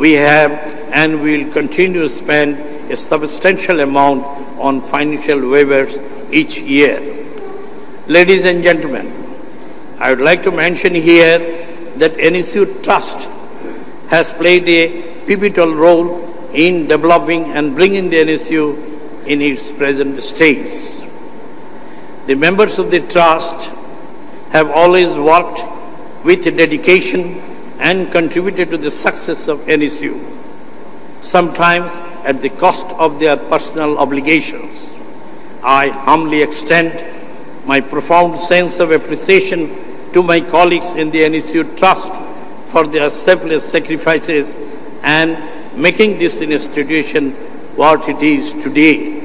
We have and will continue to spend a substantial amount on financial waivers each year. Ladies and gentlemen, I would like to mention here that NSU Trust has played a pivotal role in developing and bringing the NSU in its present stage. The members of the trust have always worked with dedication and contributed to the success of NSU, sometimes at the cost of their personal obligations. I humbly extend my profound sense of appreciation to my colleagues in the NSU Trust for their selfless sacrifices and making this institution what it is today.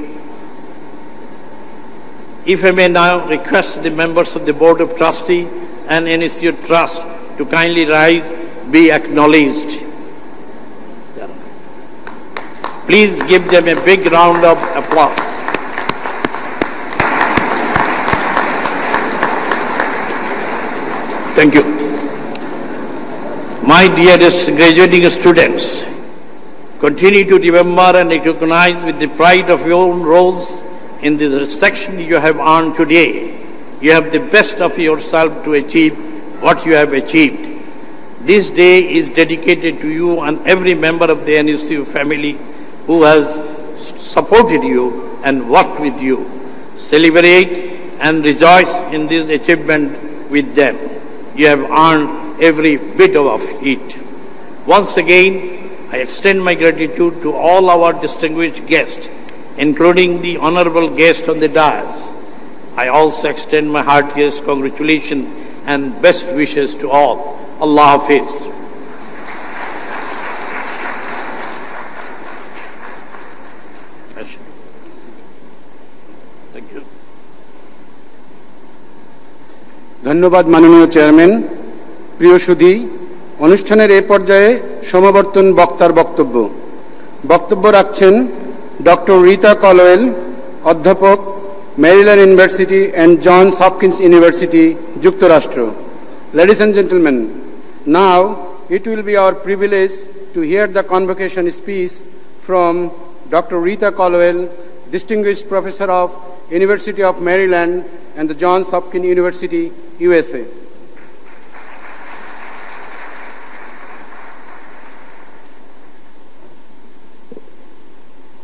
If I may now request the members of the Board of Trustee and NSU Trust to kindly rise, be acknowledged. Please give them a big round of applause. Thank you. My dearest graduating students, continue to remember and recognize with the pride of your own roles in the distinction you have earned today. You have the best of yourself to achieve what you have achieved. This day is dedicated to you and every member of the NSU family who has supported you and worked with you. Celebrate and rejoice in this achievement with them. You have earned every bit of it. Once again, I extend my gratitude to all our distinguished guests, including the honorable guest on the dais. I also extend my heartiest congratulations and best wishes to all. Hafiz. Thank you. ধন্যবাদ মাননীয় chairman প্রিয় সুধী অনুষ্ঠানের এ পর্যায়ে সমাবর্তন বক্তার বক্তব্য বক্তব্য রাখছেন ডক্টর রিতা কলওয়েল অধ্যাপক Maryland university and Johns Hopkins university যুক্তরাষ্ট্র ladies and gentleman Now, it will be our privilege to hear the convocation speech from Dr. Rita Colwell, Distinguished Professor of University of Maryland and the Johns Hopkins University, USA.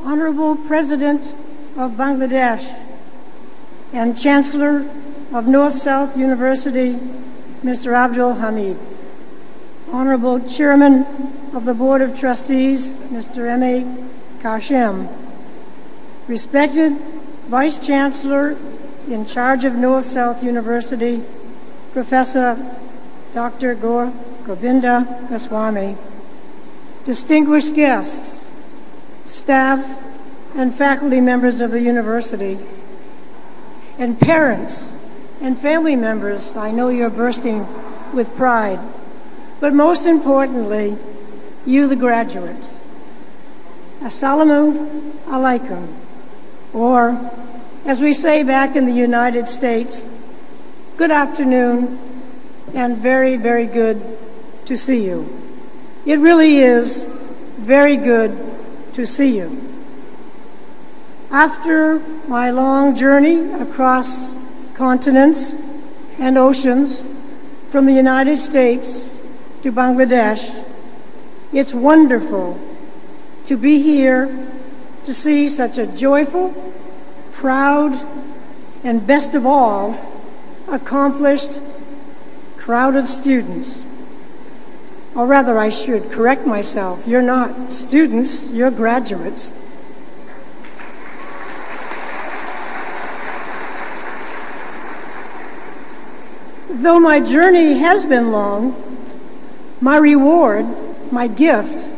Honorable President of Bangladesh and Chancellor of North South University, Mr. Abdul Hamid. Honorable Chairman of the Board of Trustees, Mr. M.A. Kashem. Respected Vice Chancellor in charge of North-South University, Professor Dr. Gaur Gobinda Goswami. Distinguished guests, staff, and faculty members of the university, and parents and family members, I know you're bursting with pride, but most importantly, you, the graduates. Assalamu alaikum, or as we say back in the United States, good afternoon and very, very good to see you. It really is very good to see you. After my long journey across continents and oceans from the United States to Bangladesh, it's wonderful to be here to see such a joyful, proud, and best of all, accomplished crowd of students. Or rather, I should correct myself. You're not students, you're graduates. Though my journey has been long, my reward, my gift,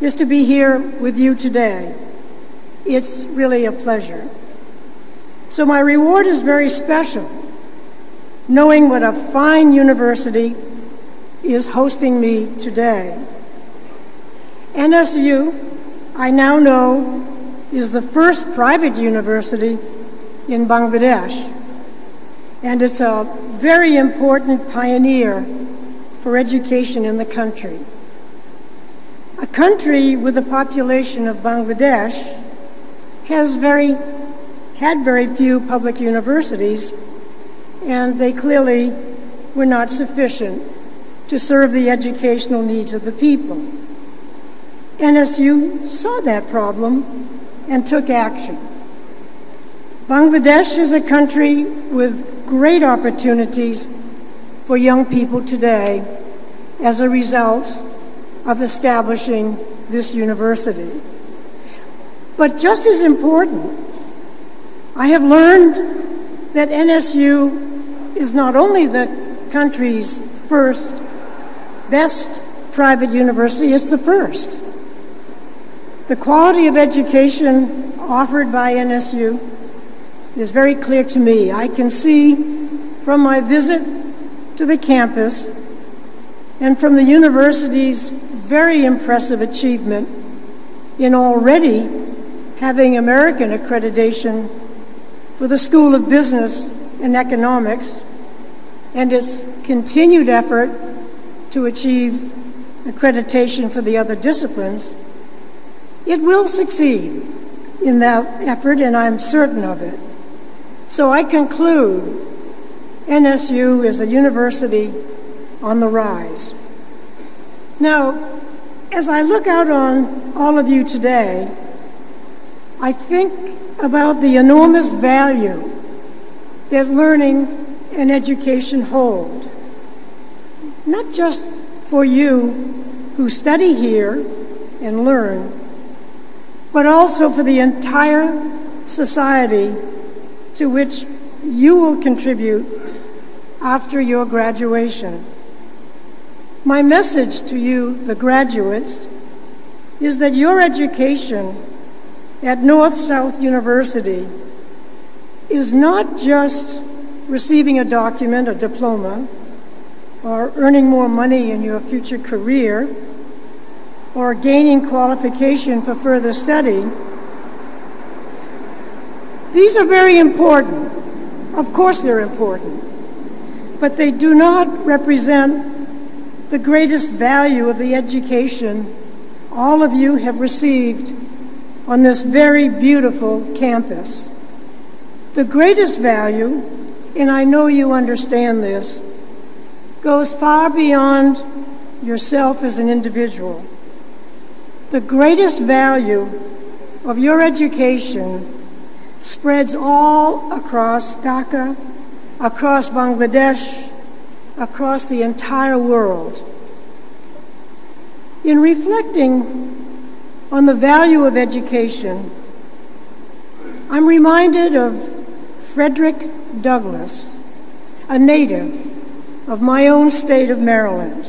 is to be here with you today. It's really a pleasure. So, my reward is very special, knowing what a fine university is hosting me today. NSU, I now know, is the first private university in Bangladesh, and it's a very important pioneer for education in the country. A country with the population of Bangladesh has very, had very few public universities, and they clearly were not sufficient to serve the educational needs of the people. NSU saw that problem and took action. Bangladesh is a country with great opportunities for young people today as a result of establishing this university. But just as important, I have learned that NSU is not only the country's first best private university, it's the first. The quality of education offered by NSU is very clear to me. I can see from my visit to the campus and from the university's very impressive achievement in already having American accreditation for the School of Business and Economics and its continued effort to achieve accreditation for the other disciplines it will succeed in that effort, and I'm certain of it. So I conclude NSU is a university on the rise. Now, as I look out on all of you today, I think about the enormous value that learning and education hold, not just for you who study here and learn but also for the entire society to which you will contribute after your graduation. My message to you, the graduates, is that your education at North South University is not just receiving a document, a diploma, or earning more money in your future career or gaining qualification for further study, these are very important. Of course, they're important. But they do not represent the greatest value of the education all of you have received on this very beautiful campus. The greatest value, and I know you understand this, goes far beyond yourself as an individual. The greatest value of your education spreads all across Dhaka, across Bangladesh, across the entire world. In reflecting on the value of education, I'm reminded of Frederick Douglass, a native of my own state of Maryland.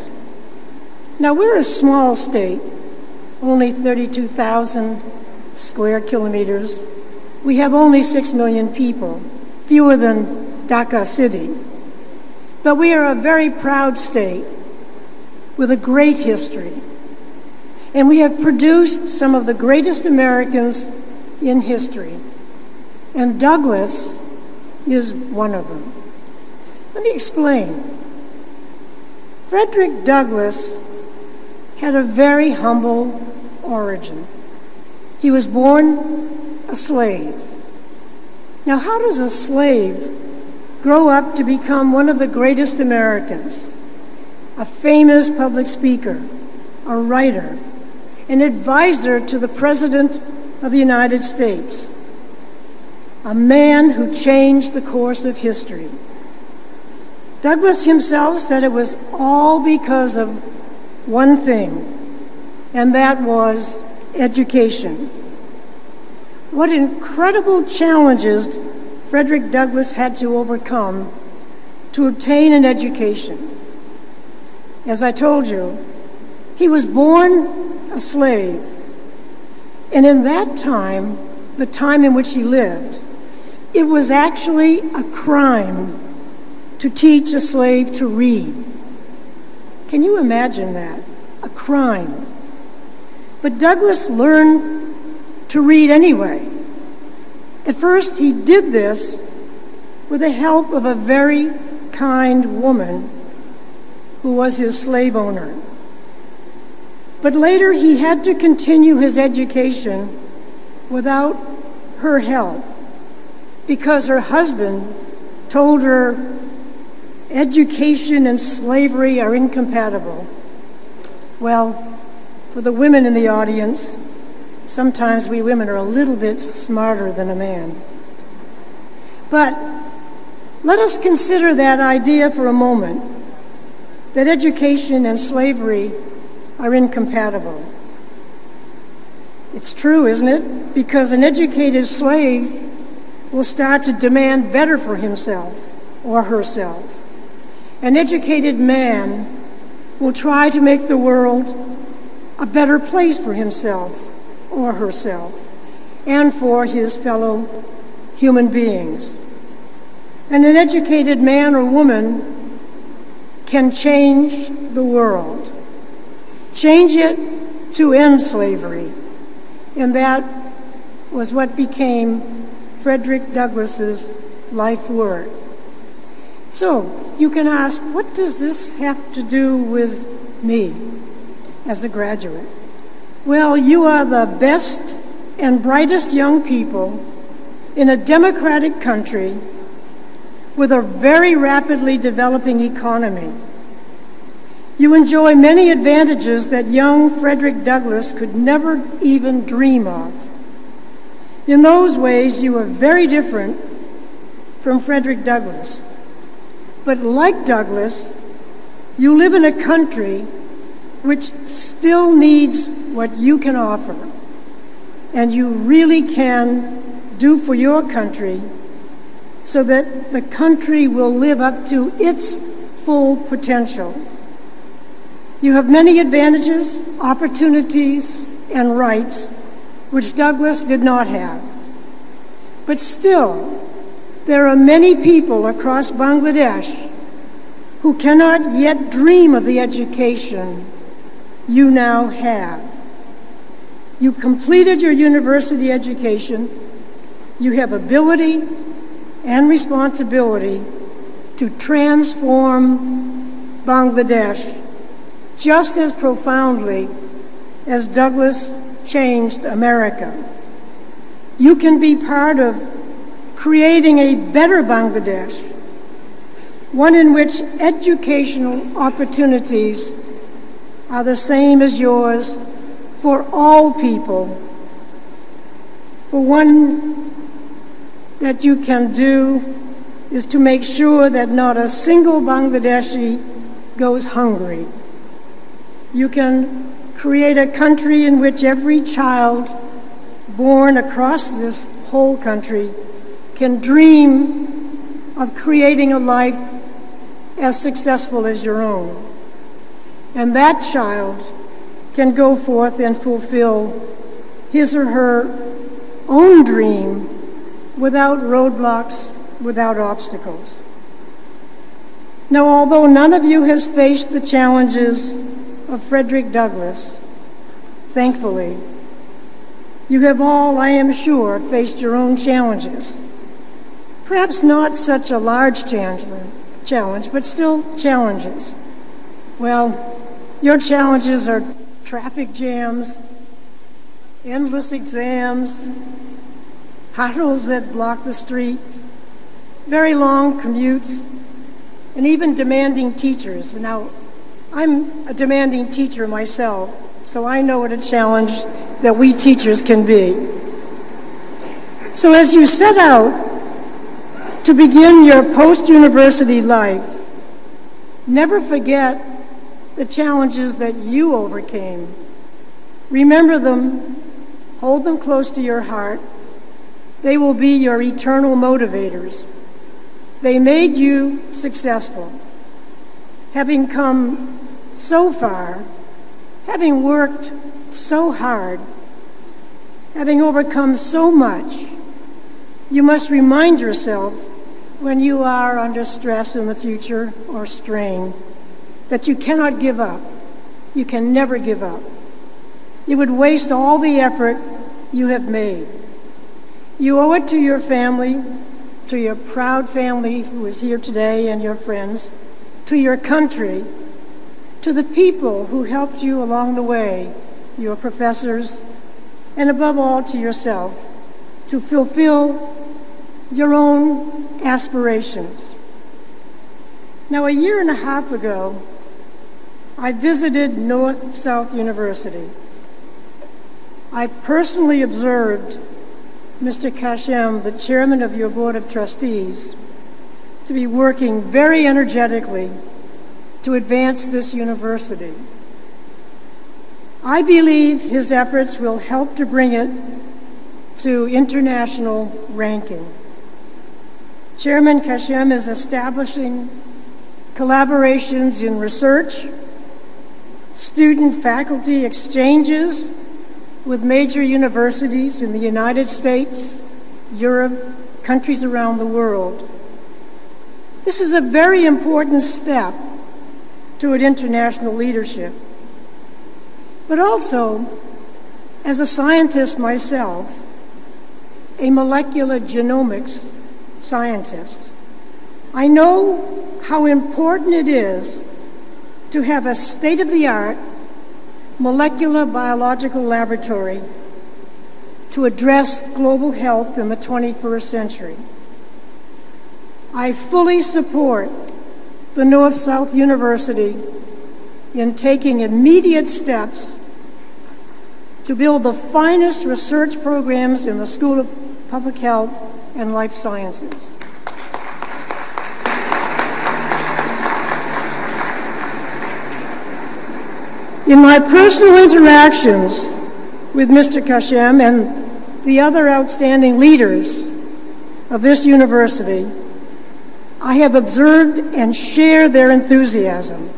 Now, we're a small state, only 32,000 square kilometers. We have only 6 million people, fewer than Dhaka City. But we are a very proud state with a great history. And we have produced some of the greatest Americans in history. And Douglas is one of them. Let me explain. Frederick Douglass had a very humble origin. He was born a slave. Now, how does a slave grow up to become one of the greatest Americans? A famous public speaker, a writer, an advisor to the President of the United States, a man who changed the course of history. Douglas himself said it was all because of one thing and that was education. What incredible challenges Frederick Douglass had to overcome to obtain an education. As I told you, he was born a slave. And in that time, the time in which he lived, it was actually a crime to teach a slave to read. Can you imagine that? A crime. But Douglass learned to read anyway. At first, he did this with the help of a very kind woman who was his slave owner. But later he had to continue his education without her help because her husband told her education and slavery are incompatible. Well, for the women in the audience, sometimes we women are a little bit smarter than a man. But let us consider that idea for a moment that education and slavery are incompatible. It's true, isn't it? Because an educated slave will start to demand better for himself or herself. An educated man will try to make the world a better place for himself or herself and for his fellow human beings. And an educated man or woman can change the world, change it to end slavery. And that was what became Frederick Douglass's life work. So you can ask, what does this have to do with me as a graduate? Well, you are the best and brightest young people in a democratic country with a very rapidly developing economy. You enjoy many advantages that young Frederick Douglass could never even dream of. In those ways, you are very different from Frederick Douglass. But like Douglass, you live in a country which still needs what you can offer. And you really can do for your country so that the country will live up to its full potential. You have many advantages, opportunities, and rights which Douglas did not have. But still, there are many people across Bangladesh who cannot yet dream of the education you now have. You completed your university education, you have ability and responsibility to transform Bangladesh just as profoundly as Douglas changed America. You can be part of creating a better Bangladesh, one in which educational opportunities are the same as yours for all people, for one that you can do is to make sure that not a single Bangladeshi goes hungry. You can create a country in which every child born across this whole country can dream of creating a life as successful as your own. And that child can go forth and fulfill his or her own dream without roadblocks, without obstacles. Now, although none of you has faced the challenges of Frederick Douglass, thankfully, you have all, I am sure, faced your own challenges. Perhaps not such a large challenge, but still challenges. Well, your challenges are traffic jams, endless exams, potholes that block the street, very long commutes, and even demanding teachers. Now, I'm a demanding teacher myself, so I know what a challenge that we teachers can be. So as you set out to begin your post university life, never forget the challenges that you overcame. Remember them, hold them close to your heart. They will be your eternal motivators. They made you successful. Having come so far, having worked so hard, having overcome so much, you must remind yourself when you are under stress in the future or strain that you cannot give up. You can never give up. You would waste all the effort you have made. You owe it to your family, to your proud family who is here today and your friends, to your country, to the people who helped you along the way, your professors, and above all to yourself, to fulfill your own aspirations. Now, a year and a half ago, I visited North South University. I personally observed Mr. Kashem, the chairman of your board of trustees, to be working very energetically to advance this university. I believe his efforts will help to bring it to international ranking. Chairman Kashem is establishing collaborations in research, student faculty exchanges with major universities in the United States, Europe, countries around the world. This is a very important step toward international leadership. But also, as a scientist myself, a molecular genomics scientist, I know how important it is to have a state of the art molecular biological laboratory to address global health in the 21st century. I fully support the North South University in taking immediate steps to build the finest research programs in the School of Public Health and Life Sciences. In my personal interactions with Mr. Kashem and the other outstanding leaders of this university, I have observed and share their enthusiasm.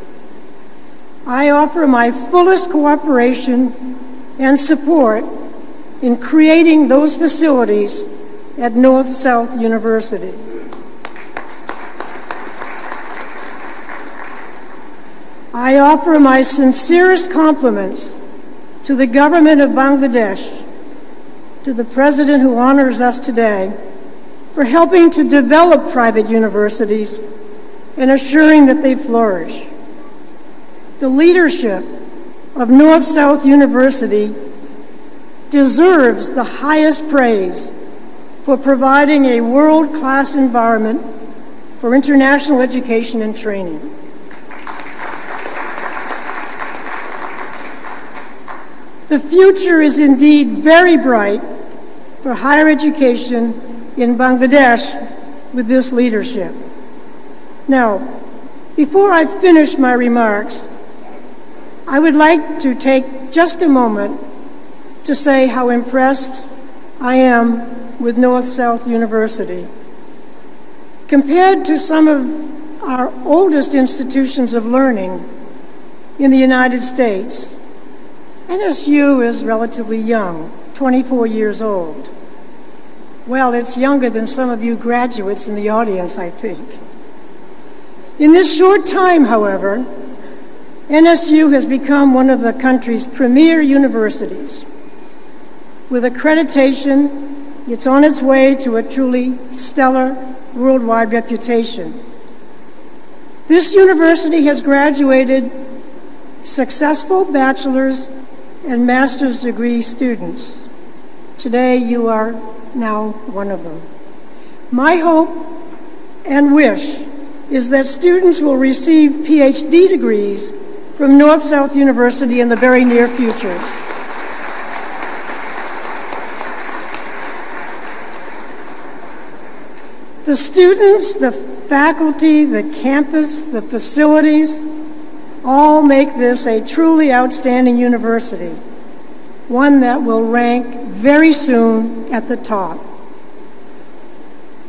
I offer my fullest cooperation and support in creating those facilities at North South University. I offer my sincerest compliments to the government of Bangladesh, to the president who honors us today, for helping to develop private universities and assuring that they flourish. The leadership of North South University deserves the highest praise for providing a world class environment for international education and training. The future is indeed very bright for higher education in Bangladesh with this leadership. Now, before I finish my remarks, I would like to take just a moment to say how impressed I am with North South University. Compared to some of our oldest institutions of learning in the United States, NSU is relatively young, 24 years old. Well, it's younger than some of you graduates in the audience, I think. In this short time, however, NSU has become one of the country's premier universities. With accreditation, it's on its way to a truly stellar worldwide reputation. This university has graduated successful bachelor's and master's degree students. Today, you are now one of them. My hope and wish is that students will receive PhD degrees from North South University in the very near future. The students, the faculty, the campus, the facilities, all make this a truly outstanding university, one that will rank very soon at the top.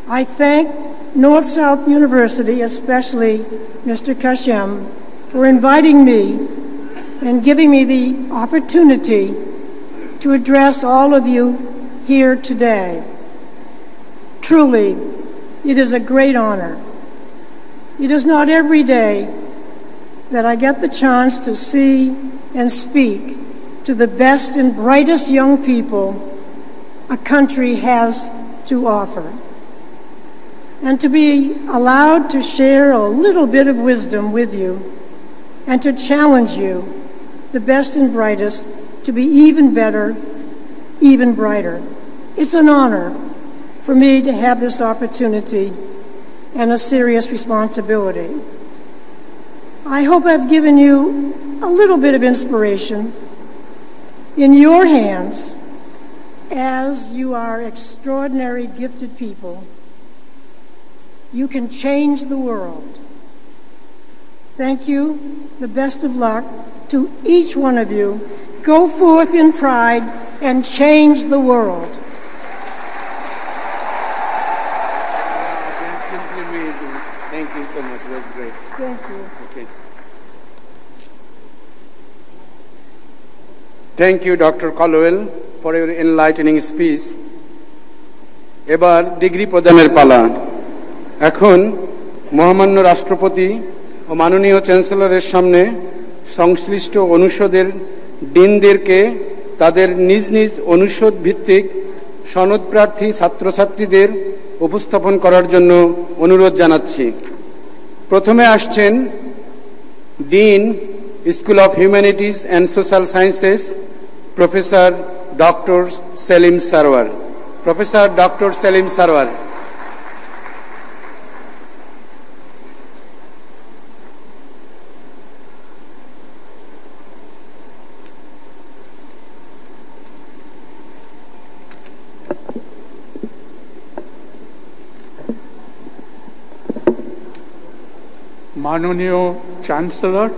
I thank North South University, especially Mr. Kashem, for inviting me and giving me the opportunity to address all of you here today. Truly, it is a great honor. It is not every day that I get the chance to see and speak to the best and brightest young people a country has to offer. And to be allowed to share a little bit of wisdom with you and to challenge you, the best and brightest, to be even better, even brighter. It's an honor for me to have this opportunity and a serious responsibility. I hope I've given you a little bit of inspiration in your hands as you are extraordinary, gifted people. You can change the world. Thank you. The best of luck to each one of you. Go forth in pride and change the world. Thank you, Dr. Caldwell, for your enlightening speech. এবার degree প্রদানের পালা এখন মহামান্য রাষ্ট্রপতি ও মাননীয় চ্যান্সেলরের সামনে সংশ্লিষ্ট অনুষদের ডিনদেরকে তাদের নিজ নিজ অনুষদ ভিত্তিক সনদপ্রার্থী ছাত্রছাত্রীদের উপস্থাপন করার জন্য অনুরোধ জানাচ্ছি প্রথমে আসছেন dean school of humanities and social sciences professor doctor Selim Sarwar professor doctor Selim Sarwar माननीय chancellor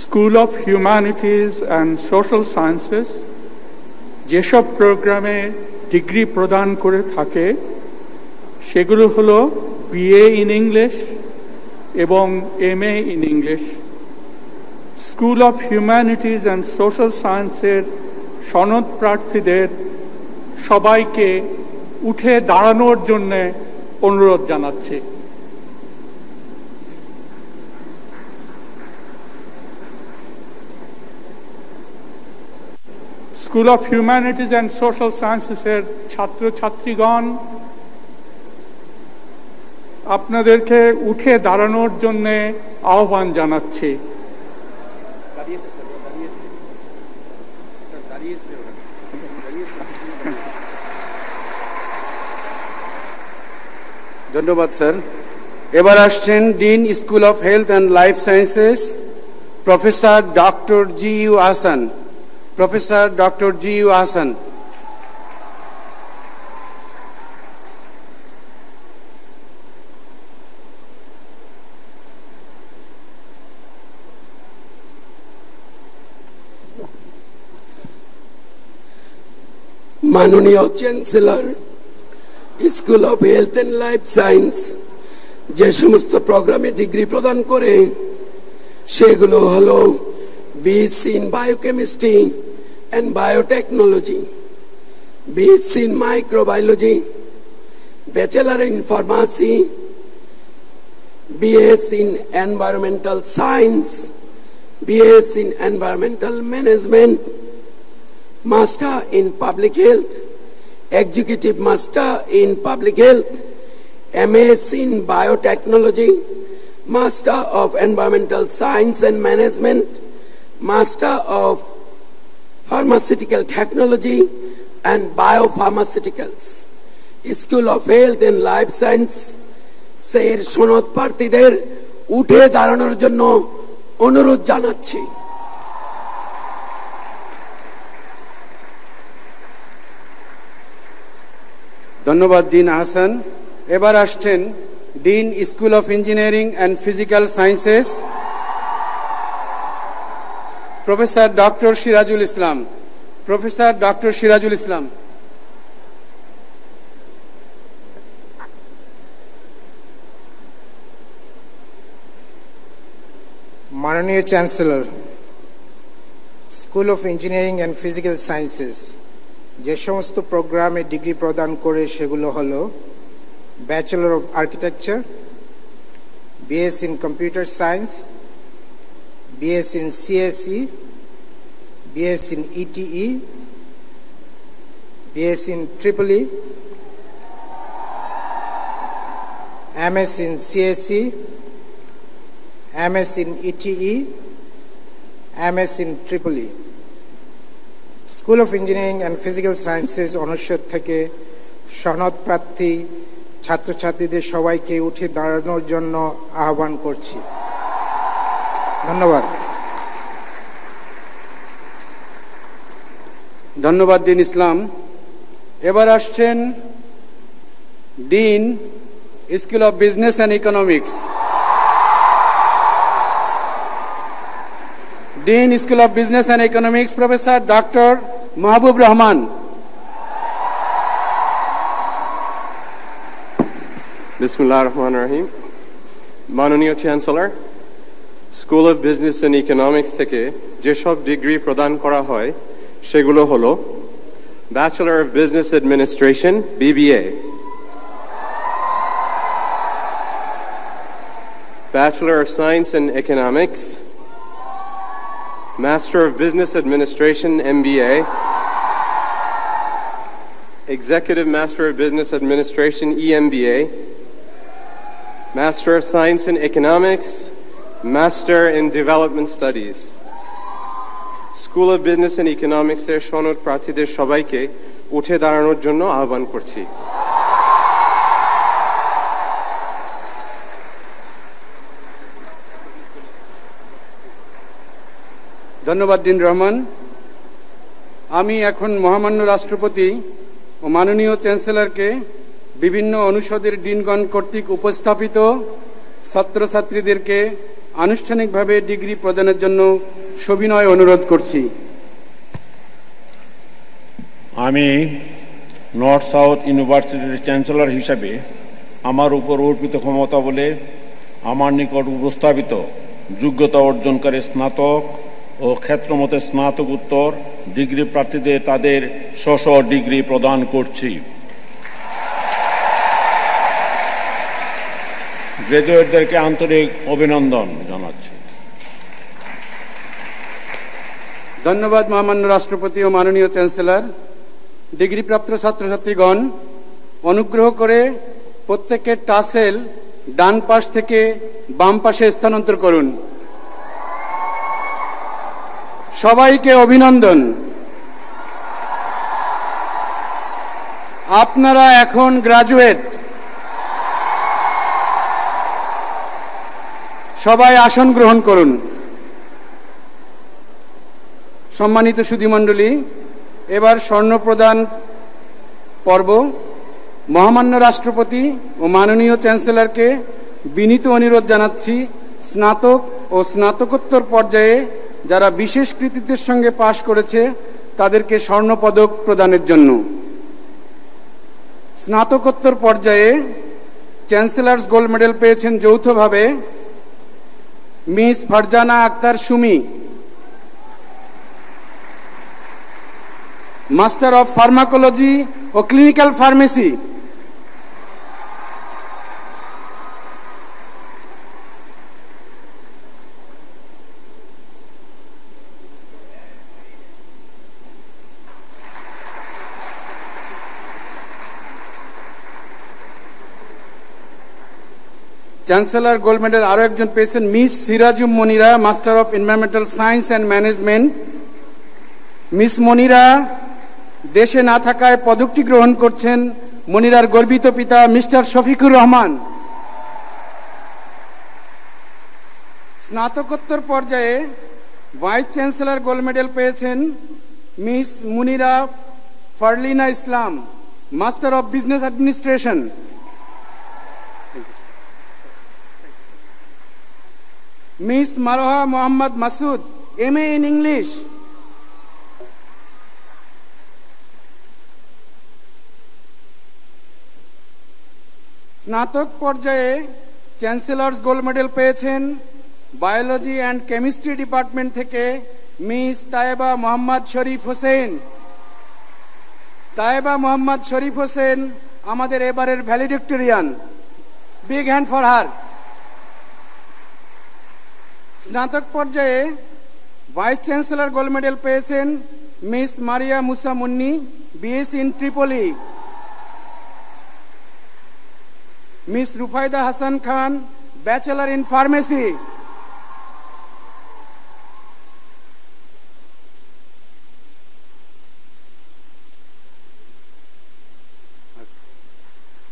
school of humanities and social sciences যেসব প্রোগ্রামে ডিগ্রি প্রদান করে থাকে, সেগুলো হলো বিএ ইন ইংলিশ এবং M A in English school of humanities and social সায়েন্সের সনদ প্রার্থীদের সবাইকে উঠে দাঁড়ানোর জন্যে অনুরোধ জানাচ্ছি। School of humanities and social সায়েন্সেসের ছাত্রছাত্রীগণ, আপনাদেরকে উঠে দাঁড়ানোর জন্য আহ্বান জানাচ্ছি। ধন্যবাদ, স্যার। এবার আসছেন dean school of health and life sciences professor doctor G U Ahsan. Professor doctor G U Ahsan মাননীয় chancellor school of health and life science যে সমস্ত প্রোগ্রামে ডিগ্রি প্রদান করে, সেগুলো হলো BSc in Biochemistry and Biotechnology, BSc in Microbiology, Bachelor in Pharmacy, BS in Environmental Science, BS in Environmental Management, Master in Public Health, Executive Master in Public Health, MS in Biotechnology, Master of Environmental Science and Management, Master of Pharmaceutical Technology and Biopharmaceuticals, School of Health and Life Science, সের সনদ প্রার্থীদের উঠে দাঁড়ানোর জন্য অনুরোধ জানাচ্ছি ধন্যবাদ dean Ahsan এবার আসছেন dean school of engineering and physical sciences professor doctor Sirajul Islam. Professor doctor Sirajul Islam. মাননীয় chancellor, school of engineering and physical sciences, যে সমস্ত প্রোগ্রামে ডিগ্রি প্রদান করে সেগুলো হলো bachelor of architecture, BS in computer science BS in CSE BS in ETE BS in triple E MS in CSE, MS in ETE, MS in Triple E. School of engineering and physical sciences অনুষদ থেকে সনদ প্রার্থী ছাত্রছাত্রীদের সবাইকে উঠে দাঁড়ানোর জন্য আহ্বান করছি ধন্যবাদ। ধন্যবাদ, দিন ইসলাম। এবার আসছেন dean, school of business and economics. Dean, school of business and economics, professor doctor Mahbub Rahman. বিসমুল্লাহ রহমান রহিম। মাননীয় chancellor school of business and economics থেকে যেসব ডিগ্রি প্রদান করা হয় সেগুলো হলো bachelor of business administration BBA Bachelor of Science in Economics, Master of Business Administration MBA, Executive Master of Business Administration EMBA, Master of Science in Economics, Master in Development Studies. School of business and ইকোনমিক্সের সনদ প্রার্থীদের সবাইকে উঠে দাঁড়ানোর জন্য আহ্বান করছি ধন্যবাদ, dean Rahman আমি এখন মহামান্য রাষ্ট্রপতি ও মাননীয় চ্যান্সেলরকে বিভিন্ন অনুষদের ডিনগণ কর্তৃক উপস্থাপিত ছাত্রছাত্রীদেরকে আনুষ্ঠানিকভাবে ডিগ্রি প্রদানের জন্য সবিনয় অনুরোধ করছি। আমি নর্থ সাউথ ইউনিভার্সিটির চ্যান্সেলর হিসাবে আমার উপর অর্পিত ক্ষমতা বলে আমার নিকট উপস্থাপিত যোগ্যতা অর্জনকারী স্নাতক ও ক্ষেত্রমতে স্নাতকোত্তর ডিগ্রি প্রার্থীদের তাদের স্ব ডিগ্রি প্রদান করছি। গ্রাজুয়েটদেরকে আন্তরিক অভিনন্দন জানাচ্ছি। ধন্যবাদ মহামান্য রাষ্ট্রপতি ও মাননীয় চ্যান্সেলর। ডিগ্রিপ্রাপ্ত ছাত্রছাত্রীগণ, অনুগ্রহ করে প্রত্যেকের টাসেল ডান পাশ থেকে বাম পাশে স্থানান্তর করুন। সবাইকে অভিনন্দন। আপনারা এখন গ্রাজুয়েট সবাই আসন গ্রহণ করুন। সম্মানিত সুধীমণ্ডলী এবার স্বর্ণ প্রদান পর্ব। মহামান্য রাষ্ট্রপতি ও মাননীয় চ্যান্সেলরকে বিনীত অনুরোধ জানাচ্ছি, স্নাতক ও স্নাতকোত্তর পর্যায়ে যারা বিশেষ কৃতিত্বের সঙ্গে পাশ করেছে, তাদেরকে স্বর্ণপদক প্রদানের জন্য। স্নাতকোত্তর পর্যায়ে চ্যান্সেলার্স গোল্ড মেডেল পেয়েছেন যৌথভাবে। Miss Farzana Akter Sumi master of pharmacology O clinical pharmacy. Chancellor gold medal আরও একজন পেয়েছেন miss Sirajum Monira master of environmental science and management miss Monira দেশে না থাকায় পদকটি গ্রহণ করছেন মনিরার গর্বিত পিতা মিস্টার শফিকুর রহমান। স্নাতকোত্তর পর্যায়ে ভাইস চ্যান্সেলর গোল্ড মেডেল পেয়েছেন miss Munira Farlina Islam master of business administration miss Maroha Mohammad Masud M A in English স্নাতক পর্যায়ে চ্যান্সেলর্স গোল্ড মেডেল পেয়েছেন বায়োলজি অ্যান্ড কেমিস্ট্রি ডিপার্টমেন্ট থেকে মিস তায়েবা মোহাম্মদ শরীফ হোসেন। তায়েবা মোহাম্মদ শরীফ হোসেন আমাদের এবারের valedictorian. Big hand for her স্নাতক পর্যায়ে vice chancellor gold medal পেয়েছেন miss Maria Musa Munni, BS in triple E. Miss Rufaida Hasan Khan, bachelor in pharmacy.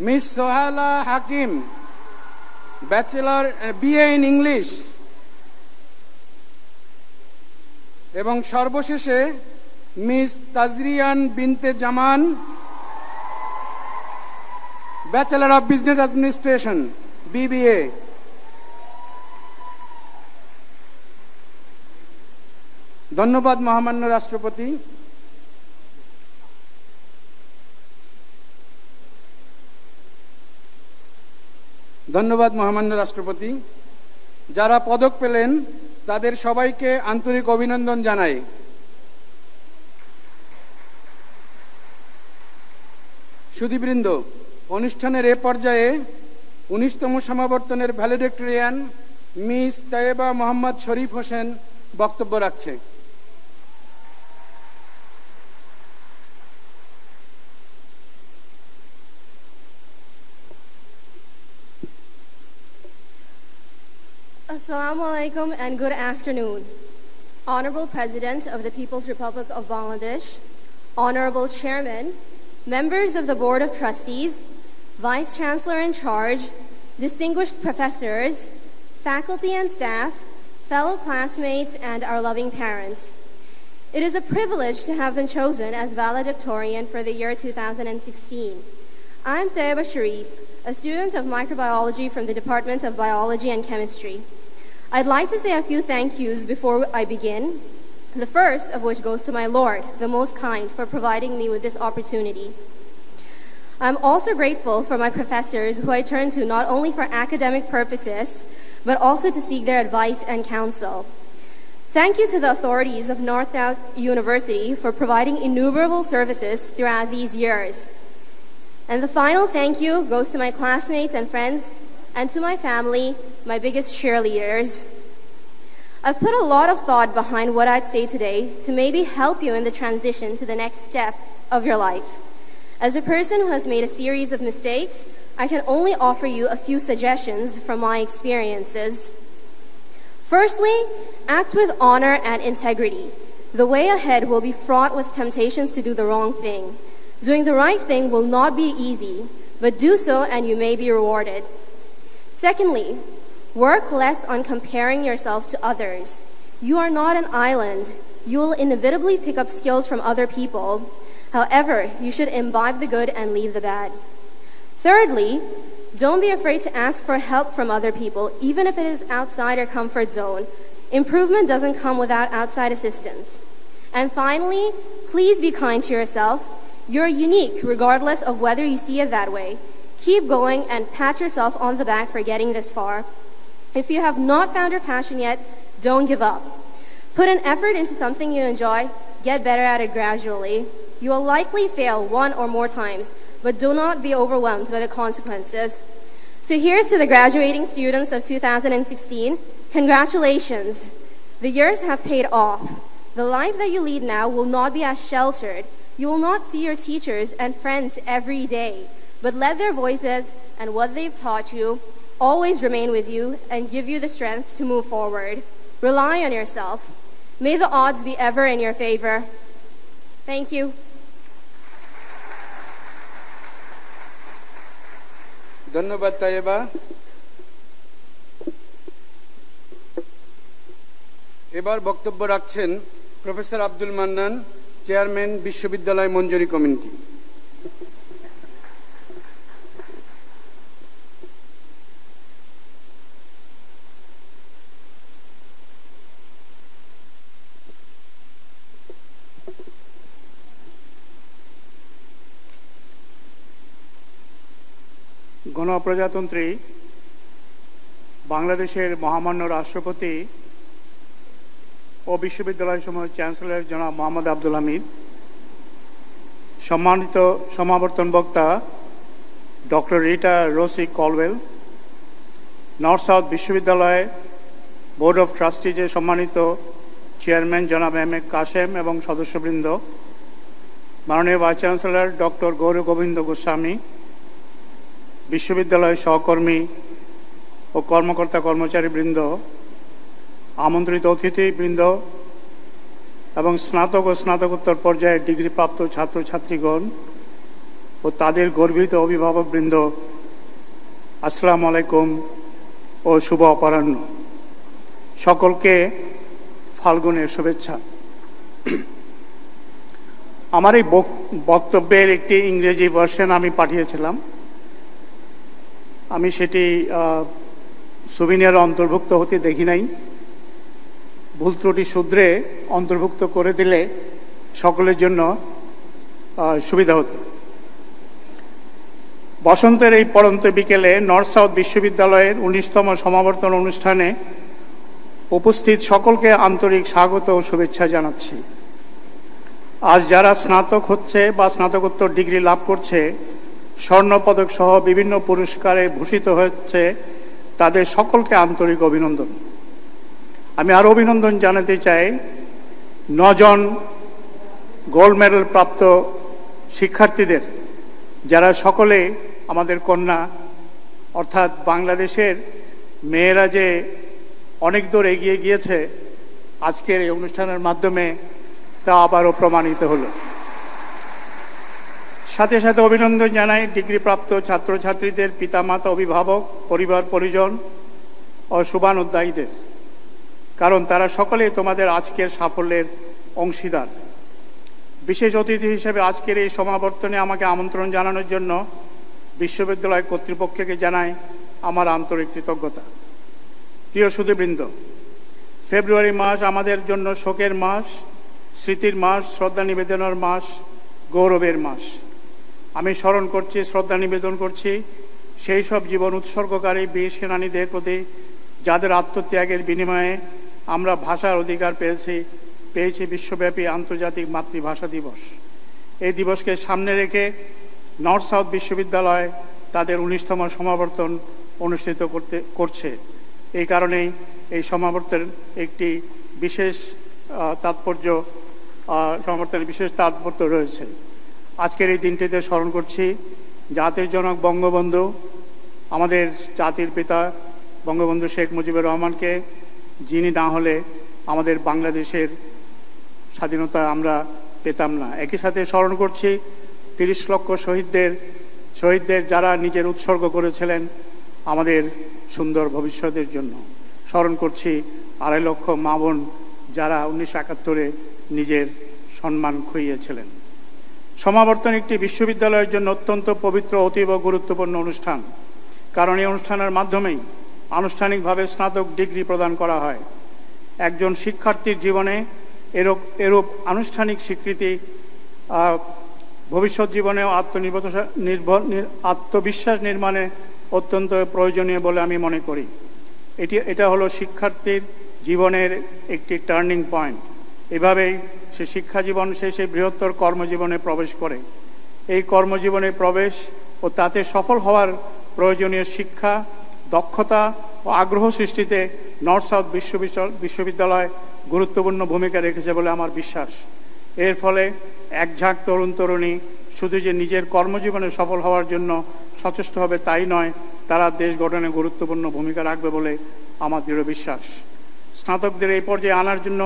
Miss Sohala Hakim, bachelor BA in English. এবং সর্বশেষে miss Tazrian Binte Zaman bachelor of business administration BBA ধন্যবাদ মহামান্য রাষ্ট্রপতি। ধন্যবাদ মহামান্য রাষ্ট্রপতি। যারা পদক পেলেন তাদের সবাইকে আন্তরিক অভিনন্দন জানাই। সুদীবৃন্দ অনুষ্ঠানের এ পর্যায়ে উনিশতম সমাবর্তনের ভ্যালিডেক্টোরিয়ান মিস তায়েবা মোহাম্মদ শরীফ হোসেন বক্তব্য রাখছে। Assalamu alaikum and good afternoon. Honorable President of the People's Republic of Bangladesh, Honorable Chairman, members of the Board of Trustees, Vice Chancellor in charge, distinguished professors, faculty and staff, fellow classmates, and our loving parents. It is a privilege to have been chosen as valedictorian for the year 2016. I'm Taiba Sharif, a student of microbiology from the Department of Biology and Chemistry. I'd like to say a few thank yous before I begin, the first of which goes to my Lord, the Most Kind, for providing me with this opportunity. I'm also grateful for my professors who I turn to not only for academic purposes, but also to seek their advice and counsel. Thank you to the authorities of North South University for providing innumerable services throughout these years. And the final thank you goes to my classmates and friends and to my family, my biggest cheerleaders. I've put a lot of thought behind what I'd say today to maybe help you in the transition to the next step of your life. As a person who has made a series of mistakes, I can only offer you a few suggestions from my experiences. Firstly, act with honor and integrity. The way ahead will be fraught with temptations to do the wrong thing. Doing the right thing will not be easy, but do so and you may be rewarded. Secondly, work less on comparing yourself to others. You are not an island. You will inevitably pick up skills from other people. However, you should imbibe the good and leave the bad. Thirdly, don't be afraid to ask for help from other people, even if it is outside your comfort zone. Improvement doesn't come without outside assistance. And finally, please be kind to yourself. You're unique, regardless of whether you see it that way. Keep going and pat yourself on the back for getting this far. If you have not found your passion yet, don't give up. Put an effort into something you enjoy, get better at it gradually. You will likely fail one or more times, but do not be overwhelmed by the consequences. So here's to the graduating students of 2016. Congratulations. The years have paid off. The life that you lead now will not be as sheltered. You will not see your teachers and friends every day, but let their voices and what they've taught you always remain with you and give you the strength to move forward. Rely on yourself. May the odds be ever in your favor. Thank you. ধন্যবাদ তাইবা এবার বক্তব্য রাখছেন professor Abdul Mannan chairman বিশ্ববিদ্যালয় মঞ্জুরি committee গণপ্রজাতন্ত্রী বাংলাদেশের মহামান্য রাষ্ট্রপতি ও বিশ্ববিদ্যালয় বিশ্ববিদ্যালয়সমূহের চ্যান্সেলর জনাব মোহাম্মদ আব্দুল হামিদ, সম্মানিত সমাবর্তন বক্তা doctor Rita Rosie Colwell, north south বিশ্ববিদ্যালয় বোর্ড অফ ট্রাস্টিজের সম্মানিত চেয়ারম্যান জনাব এম এ কাশেম এবং সদস্যবৃন্দ, মাননীয় vice chancellor doctor Gour Gobinda Goswami বিশ্ববিদ্যালয়ের সহকর্মী ও কর্মকর্তা কর্মচারীবৃন্দ আমন্ত্রিত অতিথিবৃন্দ এবং স্নাতক ও স্নাতকোত্তর পর্যায়ে ডিগ্রিপ্রাপ্ত ছাত্রছাত্রীগণ ও তাদের গর্বিত অভিভাবকবৃন্দ, আসসালামু আলাইকুম ও শুভ অপরাহ্ন। সকলকে ফাল্গুনের শুভেচ্ছা। আমার এই বক্তব্যের একটি ইংরেজি ভার্সন আমি পাঠিয়েছিলাম। আমি সেটি সুবিনিয়ার অন্তর্ভুক্ত হতে দেখি নাই। ভুল ত্রুটি শুধরে অন্তর্ভুক্ত করে দিলে সকলের জন্য সুবিধা হতো। বসন্তের এই পরন্ত বিকেলে নর্থ সাউথ বিশ্ববিদ্যালয়ের উনিশতম সমাবর্তন অনুষ্ঠানে উপস্থিত সকলকে আন্তরিক স্বাগত ও শুভেচ্ছা জানাচ্ছি। আজ যারা স্নাতক হচ্ছে বা স্নাতকোত্তর ডিগ্রি লাভ করছে স্বর্ণপদক সহ বিভিন্ন পুরস্কারে ভূষিত হচ্ছে তাদের সকলকে আন্তরিক অভিনন্দন। আমি আরও অভিনন্দন জানাতে চাই নজন গোল্ড মেডেল প্রাপ্ত শিক্ষার্থীদের, যারা সকলে আমাদের কন্যা, অর্থাৎ বাংলাদেশের মেয়েরা যে অনেক দূর এগিয়ে গিয়েছে, আজকের এই অনুষ্ঠানের মাধ্যমে তা আবারও প্রমাণিত হলো। সাথে সাথে অভিনন্দন জানাই ডিগ্রিপ্রাপ্ত ছাত্রছাত্রীদের, পিতামাতা, অভিভাবক, পরিবার, পরিজন ও শুভানুদ্দায়ীদের কারণ তারা সকলে তোমাদের আজকের সাফল্যের অংশীদার। বিশেষ অতিথি হিসেবে আজকের এই সমাবর্তনে আমাকে আমন্ত্রণ জানানোর জন্য বিশ্ববিদ্যালয় কর্তৃপক্ষকে জানাই আমার আন্তরিক কৃতজ্ঞতা। প্রিয় সুদীবৃন্দ ফেব্রুয়ারি মাস আমাদের জন্য শোকের মাস, স্মৃতির মাস, শ্রদ্ধা নিবেদনের মাস, গৌরবের মাস। আমি স্মরণ করছি, শ্রদ্ধা নিবেদন করছি, সেই সব জীবন উৎসর্গকারী বীর সেনানীদের প্রতি যাদের আত্মত্যাগের বিনিময়ে আমরা ভাষার অধিকার পেয়েছি পেয়েছি বিশ্বব্যাপী আন্তর্জাতিক মাতৃভাষা দিবস। এই দিবসকে সামনে রেখে নর্থ সাউথ বিশ্ববিদ্যালয় তাদের উনিশতম সমাবর্তন অনুষ্ঠিত করতে, করছে। এই কারণেই এই সমাবর্তনের একটি বিশেষ তাৎপর্য সমাবর্তনের বিশেষ তাৎপর্য রয়েছে। আজকের এই দিনটিতে স্মরণ করছি, জাতির জনক বঙ্গবন্ধু, আমাদের জাতির পিতা বঙ্গবন্ধু শেখ মুজিবুর রহমানকে, যিনি না হলে আমাদের বাংলাদেশের স্বাধীনতা আমরা পেতাম না। একই সাথে স্মরণ করছি, তিরিশ লক্ষ শহীদদের শহীদদের যারা নিজের উৎসর্গ করেছিলেন আমাদের সুন্দর ভবিষ্যতের জন্য। স্মরণ করছি, আড়াই লক্ষ মা বোন যারা উনিশশো একাত্তরে নিজের সম্মান খুইয়েছিলেন। সমাবর্তন একটি বিশ্ববিদ্যালয়ের জন্য অত্যন্ত পবিত্র, অতীব গুরুত্বপূর্ণ অনুষ্ঠান। কারণ এই অনুষ্ঠানের মাধ্যমেই আনুষ্ঠানিকভাবে স্নাতক ডিগ্রি প্রদান করা হয়। একজন শিক্ষার্থীর জীবনে এরূপ এরূপ আনুষ্ঠানিক স্বীকৃতি ভবিষ্যৎ জীবনেও আত্মনির্ভর নির্ভর আত্মবিশ্বাস নির্মাণে অত্যন্ত প্রয়োজনীয় বলে আমি মনে করি। এটি, এটা হলো শিক্ষার্থীর জীবনের একটি টার্নিং পয়েন্ট। এভাবেই সে শিক্ষা জীবন শেষে বৃহত্তর কর্মজীবনে প্রবেশ করে। এই কর্মজীবনে প্রবেশ ও তাতে সফল হওয়ার প্রয়োজনীয় শিক্ষা, দক্ষতা ও আগ্রহ সৃষ্টিতে নর্থ সাউথ বিশ্ববিদ্যালয় গুরুত্বপূর্ণ ভূমিকা রেখেছে বলে আমার বিশ্বাস। এর ফলে এক ঝাঁক তরুণ তরুণী শুধু যে নিজের কর্মজীবনে সফল হওয়ার জন্য সচেষ্ট হবে তাই নয়, তারা দেশ গঠনে গুরুত্বপূর্ণ ভূমিকা রাখবে বলে আমার দৃঢ় বিশ্বাস। স্নাতকদের এই পর্যায়ে আনার জন্য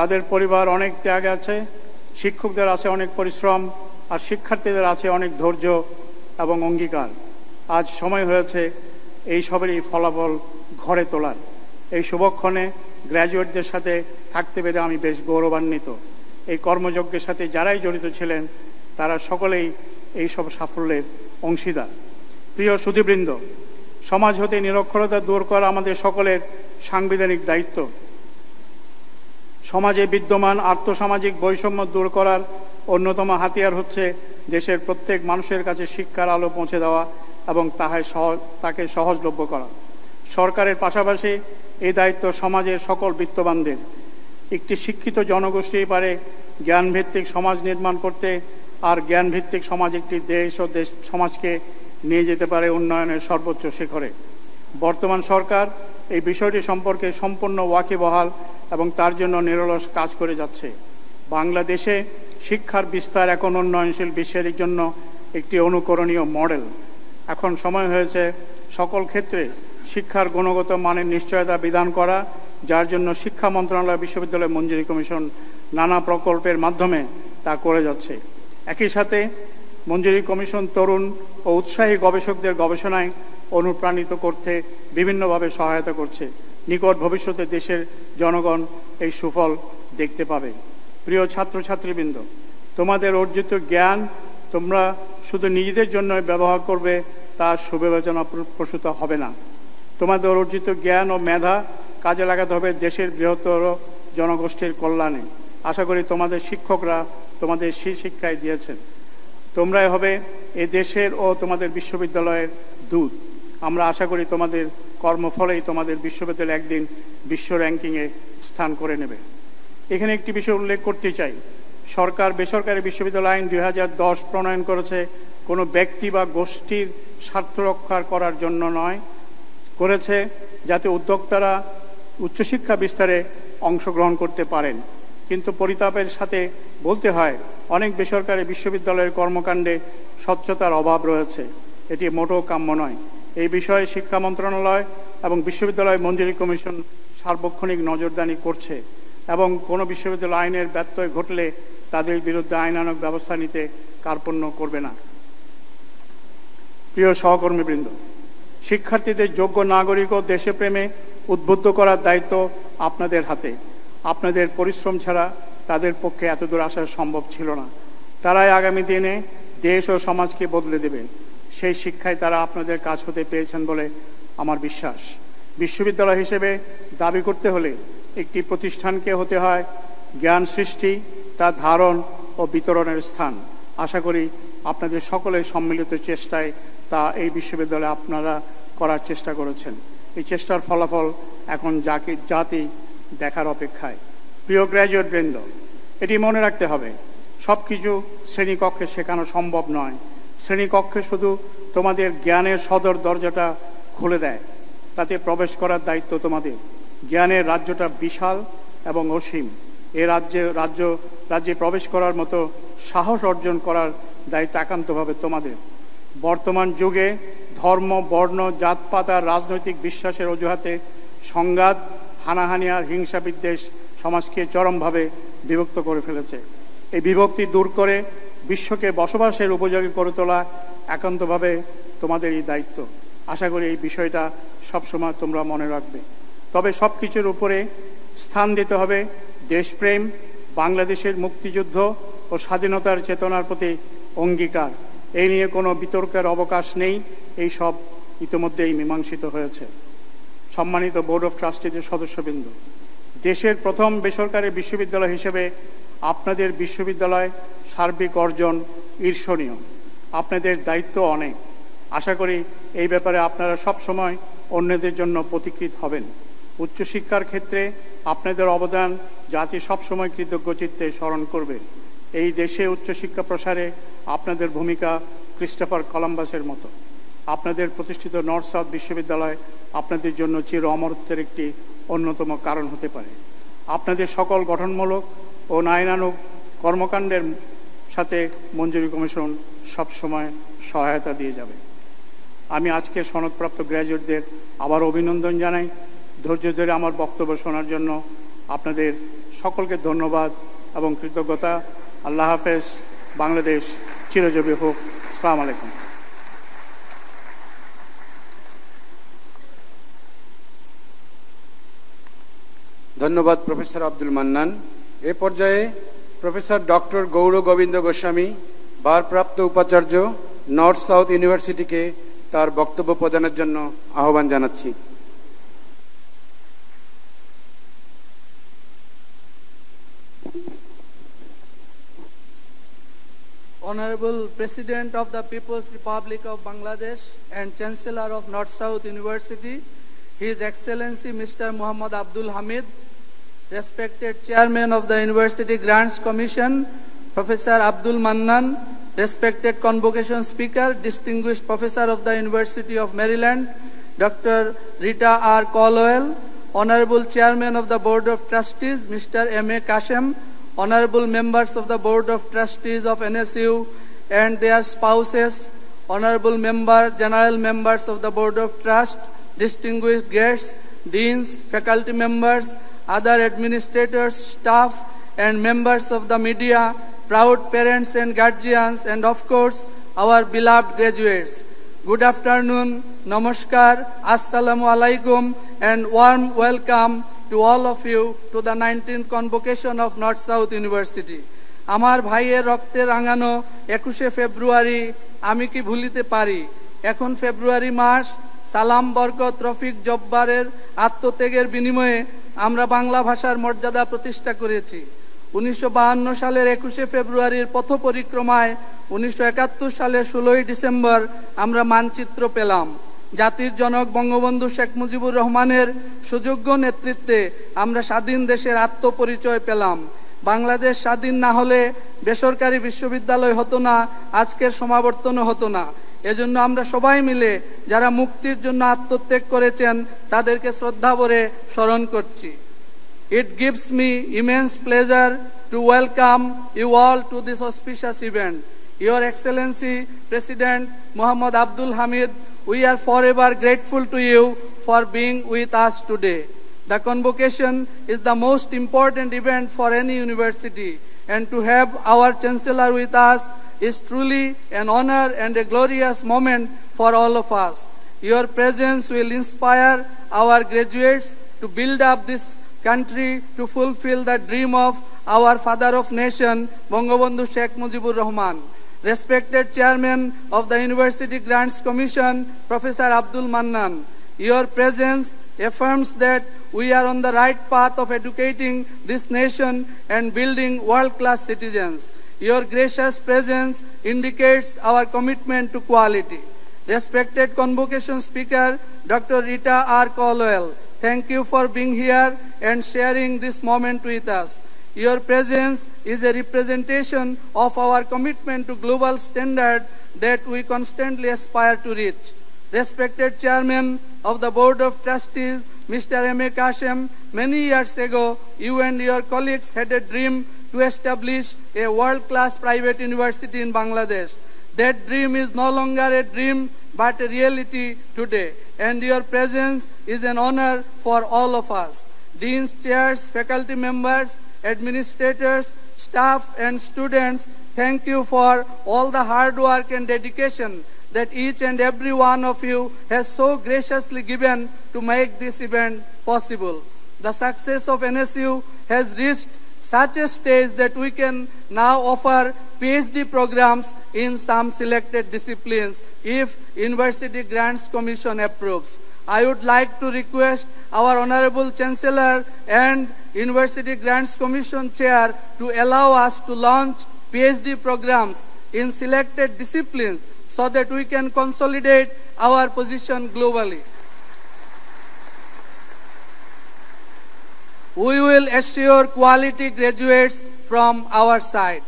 তাদের পরিবার অনেক ত্যাগ আছে, শিক্ষকদের আছে অনেক পরিশ্রম, আর শিক্ষার্থীদের আছে অনেক ধৈর্য এবং অঙ্গীকার। আজ সময় হয়েছে এই সবেরই ফলাফল ঘরে তোলার। এই শুভক্ষণে গ্র্যাজুয়েটদের সাথে থাকতে পেরে আমি বেশ গৌরবান্বিত। এই কর্মযজ্ঞের সাথে যারাই জড়িত ছিলেন, তারা সকলেই এই সব সাফল্যের অংশীদার। প্রিয় সুধীবৃন্দ, সমাজ হতে নিরক্ষরতা দূর করা আমাদের সকলের সাংবিধানিক দায়িত্ব। সমাজে বিদ্যমান আর্থসামাজিক বৈষম্য দূর করার অন্যতম হাতিয়ার হচ্ছে দেশের প্রত্যেক মানুষের কাছে শিক্ষার আলো পৌঁছে দেওয়া এবং তাহায় সহজ তাকে সহজলভ্য করা। সরকারের পাশাপাশি এই দায়িত্ব সমাজের সকল বিত্তবানদের। একটি শিক্ষিত জনগোষ্ঠী পারে জ্ঞানভিত্তিক সমাজ নির্মাণ করতে আর জ্ঞানভিত্তিক সমাজ একটি দেশ ও দেশ সমাজকে নিয়ে যেতে পারে উন্নয়নের সর্বোচ্চ শিখরে। বর্তমান সরকার এই বিষয়টি সম্পর্কে সম্পূর্ণ ওয়াকিবহাল এবং তার জন্য নিরলস কাজ করে যাচ্ছে। বাংলাদেশে শিক্ষার বিস্তার এখন উন্নয়নশীল বিশ্বের জন্য একটি অনুকরণীয় মডেল। এখন সময় হয়েছে সকল ক্ষেত্রে শিক্ষার গুণগত মানের নিশ্চয়তা বিধান করা, যার জন্য শিক্ষা মন্ত্রণালয়, বিশ্ববিদ্যালয়, মঞ্জুরি কমিশন নানা প্রকল্পের মাধ্যমে তা করে যাচ্ছে। একই সাথে মঞ্জুরি কমিশন তরুণ ও উৎসাহী গবেষকদের গবেষণায় অনুপ্রাণিত করতে বিভিন্নভাবে সহায়তা করছে। নিকট ভবিষ্যতে দেশের জনগণ এই সুফল দেখতে পাবে। প্রিয় ছাত্রছাত্রীবৃন্দ, তোমাদের অর্জিত জ্ঞান তোমরা শুধু নিজেদের জন্য ব্যবহার করবে তার সুবিবেচনা প্রসূত হবে না। তোমাদের অর্জিত জ্ঞান ও মেধা কাজে লাগাতে হবে দেশের বৃহত্তর জনগোষ্ঠীর কল্যাণে। আশা করি তোমাদের শিক্ষকরা তোমাদের শিক্ষায় দিয়েছেন। তোমরাই হবে এ দেশের ও তোমাদের বিশ্ববিদ্যালয়ের দূত। আমরা আশা করি তোমাদের কর্মফলেই তোমাদের বিশ্ববিদ্যালয় একদিন বিশ্ব র্যাঙ্কিংয়ে স্থান করে নেবে। এখানে একটি বিষয় উল্লেখ করতে চাই। সরকার বেসরকারি বিশ্ববিদ্যালয় আইন দুই হাজার দশ প্রণয়ন করেছে, কোনো ব্যক্তি বা গোষ্ঠীর স্বার্থ রক্ষা করার জন্য নয়। করেছে যাতে উদ্যোক্তারা উচ্চশিক্ষা বিস্তারে অংশগ্রহণ করতে পারেন। কিন্তু পরিতাপের সাথে বলতে হয় অনেক বেসরকারি বিশ্ববিদ্যালয়ের কর্মকাণ্ডে স্বচ্ছতার অভাব রয়েছে। এটি মোটেও কাম্য নয়। এই বিষয়ে শিক্ষা মন্ত্রণালয় এবং বিশ্ববিদ্যালয় মঞ্জুরি কমিশন সার্বক্ষণিক নজরদারি করছে এবং কোনো বিশ্ববিদ্যালয় আইনের ব্যত্যয় ঘটলে তাদের বিরুদ্ধে আইনানক ব্যবস্থা নিতে কার্পণ্য করবে না। প্রিয় সহকর্মীবৃন্দ, শিক্ষার্থীদের যোগ্য নাগরিক ও দেশপ্রেমে উদ্বুদ্ধ করার দায়িত্ব আপনাদের হাতে। আপনাদের পরিশ্রম ছাড়া তাদের পক্ষে এতদূর আসা সম্ভব ছিল না। তারাই আগামী দিনে দেশ ও সমাজকে বদলে দেবে। সেই শিক্ষায় তারা আপনাদের কাজ হতে পেয়েছেন বলে আমার বিশ্বাস। বিশ্ববিদ্যালয় হিসেবে দাবি করতে হলে একটি প্রতিষ্ঠানকে হতে হয় জ্ঞান সৃষ্টি তার ধারণ ও বিতরণের স্থান। আশা করি আপনাদের সকলের সম্মিলিত চেষ্টায় তা এই বিশ্ববিদ্যালয়ে আপনারা করার চেষ্টা করেছেন। এই চেষ্টার ফলাফল এখন যাকে জাতি দেখার অপেক্ষায়। প্রিয় গ্র্যাজুয়েট বৃন্দ, এটি মনে রাখতে হবে সব কিছু শ্রেণীকক্ষে শেখানো সম্ভব নয়। শ্রেণীকক্ষে শুধু তোমাদের জ্ঞানের সদর দরজাটা খুলে দেয়, তাতে প্রবেশ করার দায়িত্ব তোমাদের। জ্ঞানের রাজ্যটা বিশাল এবং অসীম। এ রাজ্যে, রাজ্য, রাজ্যে প্রবেশ করার মতো সাহস অর্জন করার দায়িত্ব একান্তভাবে তোমাদের। বর্তমান যুগে ধর্ম, বর্ণ, জাতপাত আর রাজনৈতিক বিশ্বাসের অজুহাতে সংঘাত, হানাহানি আর হিংসা বিদ্বেষ সমাজকে চরমভাবে বিভক্ত করে ফেলেছে। এই বিভক্তি দূর করে বিশ্বকে বসবাসের উপযোগী করে তোলা একান্তভাবে তোমাদের এই দায়িত্ব। আশা করি এই বিষয়টা সবসময় তোমরা মনে রাখবে। তবে সব কিছুর উপরে স্থান দিতে হবে দেশপ্রেম, বাংলাদেশের মুক্তিযুদ্ধ ও স্বাধীনতার চেতনার প্রতি অঙ্গীকার। এই নিয়ে কোনো বিতর্কের অবকাশ নেই, এই সব ইতিমধ্যেই মীমাংসিত হয়েছে। সম্মানিত বোর্ড অফ ট্রাস্টিদের সদস্যবৃন্দ দেশের প্রথম বেসরকারি বিশ্ববিদ্যালয় হিসেবে আপনাদের বিশ্ববিদ্যালয় সার্বিক অর্জন ঈর্ষণীয়। আপনাদের দায়িত্ব অনেক। আশা করি এই ব্যাপারে আপনারা সব সময় অন্যদের জন্য প্রতিকৃত হবেন। উচ্চশিক্ষার ক্ষেত্রে আপনাদের অবদান জাতি সবসময় কৃতজ্ঞ চিত্তে স্মরণ করবে। এই দেশে উচ্চশিক্ষা প্রসারে আপনাদের ভূমিকা ক্রিস্টোফার কলাম্বাসের মতো। আপনাদের প্রতিষ্ঠিত নর্থ সাউথ বিশ্ববিদ্যালয় আপনাদের জন্য চির অমরত্বের একটি অন্যতম কারণ হতে পারে। আপনাদের সকল গঠনমূলক ও নায়নানুক কর্মকাণ্ডের সাথে মঞ্জুরি কমিশন সবসময় সহায়তা দিয়ে যাবে। আমি আজকে সনদপ্রাপ্ত গ্র্যাজুয়েটদের আবার অভিনন্দন জানাই। ধৈর্য ধরে আমার বক্তব্য শোনার জন্য আপনাদের সকলকে ধন্যবাদ এবং কৃতজ্ঞতা। আল্লাহ হাফেজ। বাংলাদেশ চিরজীবী হোক। সালাম আলাইকুম। ধন্যবাদ, প্রফেসর আব্দুল মান্নান। এ পর্যায়ে প্রফেসর ডক্টর গৌর গোবিন্দ গোস্বামী বারপ্রাপ্ত উপাচার্য, নর্থ সাউথ ইউনিভার্সিটিকে তার বক্তব্য প্রদানের জন্য আহ্বান জানাচ্ছি। Honorable president of the people's republic of Bangladesh and chancellor of north south university his excellency mister Mohammad Abdul Hamid respected Chairman of the University Grants Commission, Professor Abdul Mannan, respected Convocation Speaker, Distinguished Professor of the University of Maryland, Dr. Rita R. Colwell, Honorable Chairman of the Board of Trustees, Mr. M. A. Kashem, honorable members of the Board of Trustees of NSU and their spouses, honorable member, general members of the Board of Trust, distinguished guests, deans, faculty members, other administrators, staff, and members of the media, proud parents and guardians, and of course, our beloved graduates. Good afternoon, namaskar, assalamu alaikum, and warm welcome to all of you to the 19th convocation of North South University. আমার ভাইয়ের রক্তে রাঙানো একুশে ফেব্রুয়ারি আমি কি ভুলিতে পারি এখন ফেব্রুয়ারি মাস সালাম বরকত রফিক জব্বারের আত্মত্যাগের বিনিময়ে আমরা বাংলা ভাষার মর্যাদা প্রতিষ্ঠা করেছি। উনিশশো সালের একুশে ফেব্রুয়ারির পথ পরিক্রমায় উনিশশো একাত্তর সালের ষোলোই ডিসেম্বর আমরা মানচিত্র পেলাম। জাতির জনক বঙ্গবন্ধু শেখ মুজিবুর রহমানের সুযোগ্য নেতৃত্বে আমরা স্বাধীন দেশের আত্মপরিচয় পেলাম। বাংলাদেশ স্বাধীন না হলে বেসরকারি বিশ্ববিদ্যালয় হতো না, আজকের সমাবর্তনও হতো না। এজন্য আমরা সবাই মিলে যারা মুক্তির জন্য আত্মত্যাগ করেছেন, তাদেরকে শ্রদ্ধা ভরে স্মরণ করছি। It gives me immense pleasure to welcome you all to this auspicious event your excellency president Mohammad Abdul Hamid we are for ever grateful to you for being with us today The convocation is the most important event for any university, and to have our Chancellor with us is truly an honor and a glorious moment for all of us. Your presence will inspire our graduates to build up this country to fulfill the dream of our father of nation, Bangabandhu Sheikh Mujibur Rahman. Respected Chairman of the University Grants Commission, Professor Abdul Mannan, your presence affirms that we are on the right path of educating this nation and building world-class citizens. Your gracious presence indicates our commitment to quality. Respected convocation speaker, Dr. Rita R. Colwell, thank you for being here and sharing this moment with us. Your presence is a representation of our commitment to global standard that we constantly aspire to reach. Respected Chairman of the Board of Trustees, Mr. M.A. Kashem, many years ago, you and your colleagues had a dream to establish a world-class private university in Bangladesh. That dream is no longer a dream, but a reality today. And your presence is an honor for all of us. Deans, chairs, faculty members, administrators, staff, and students, thank you for all the hard work and dedication that each and every one of you has so graciously given to make this event possible. The success of NSU has reached such a stage that we can now offer PhD programs in some selected disciplines if University Grants Commission approves. I would like to request our Honorable Chancellor and University Grants Commission Chair to allow us to launch PhD programs in selected disciplines so that we can consolidate our position globally. We will assure quality graduates from our side.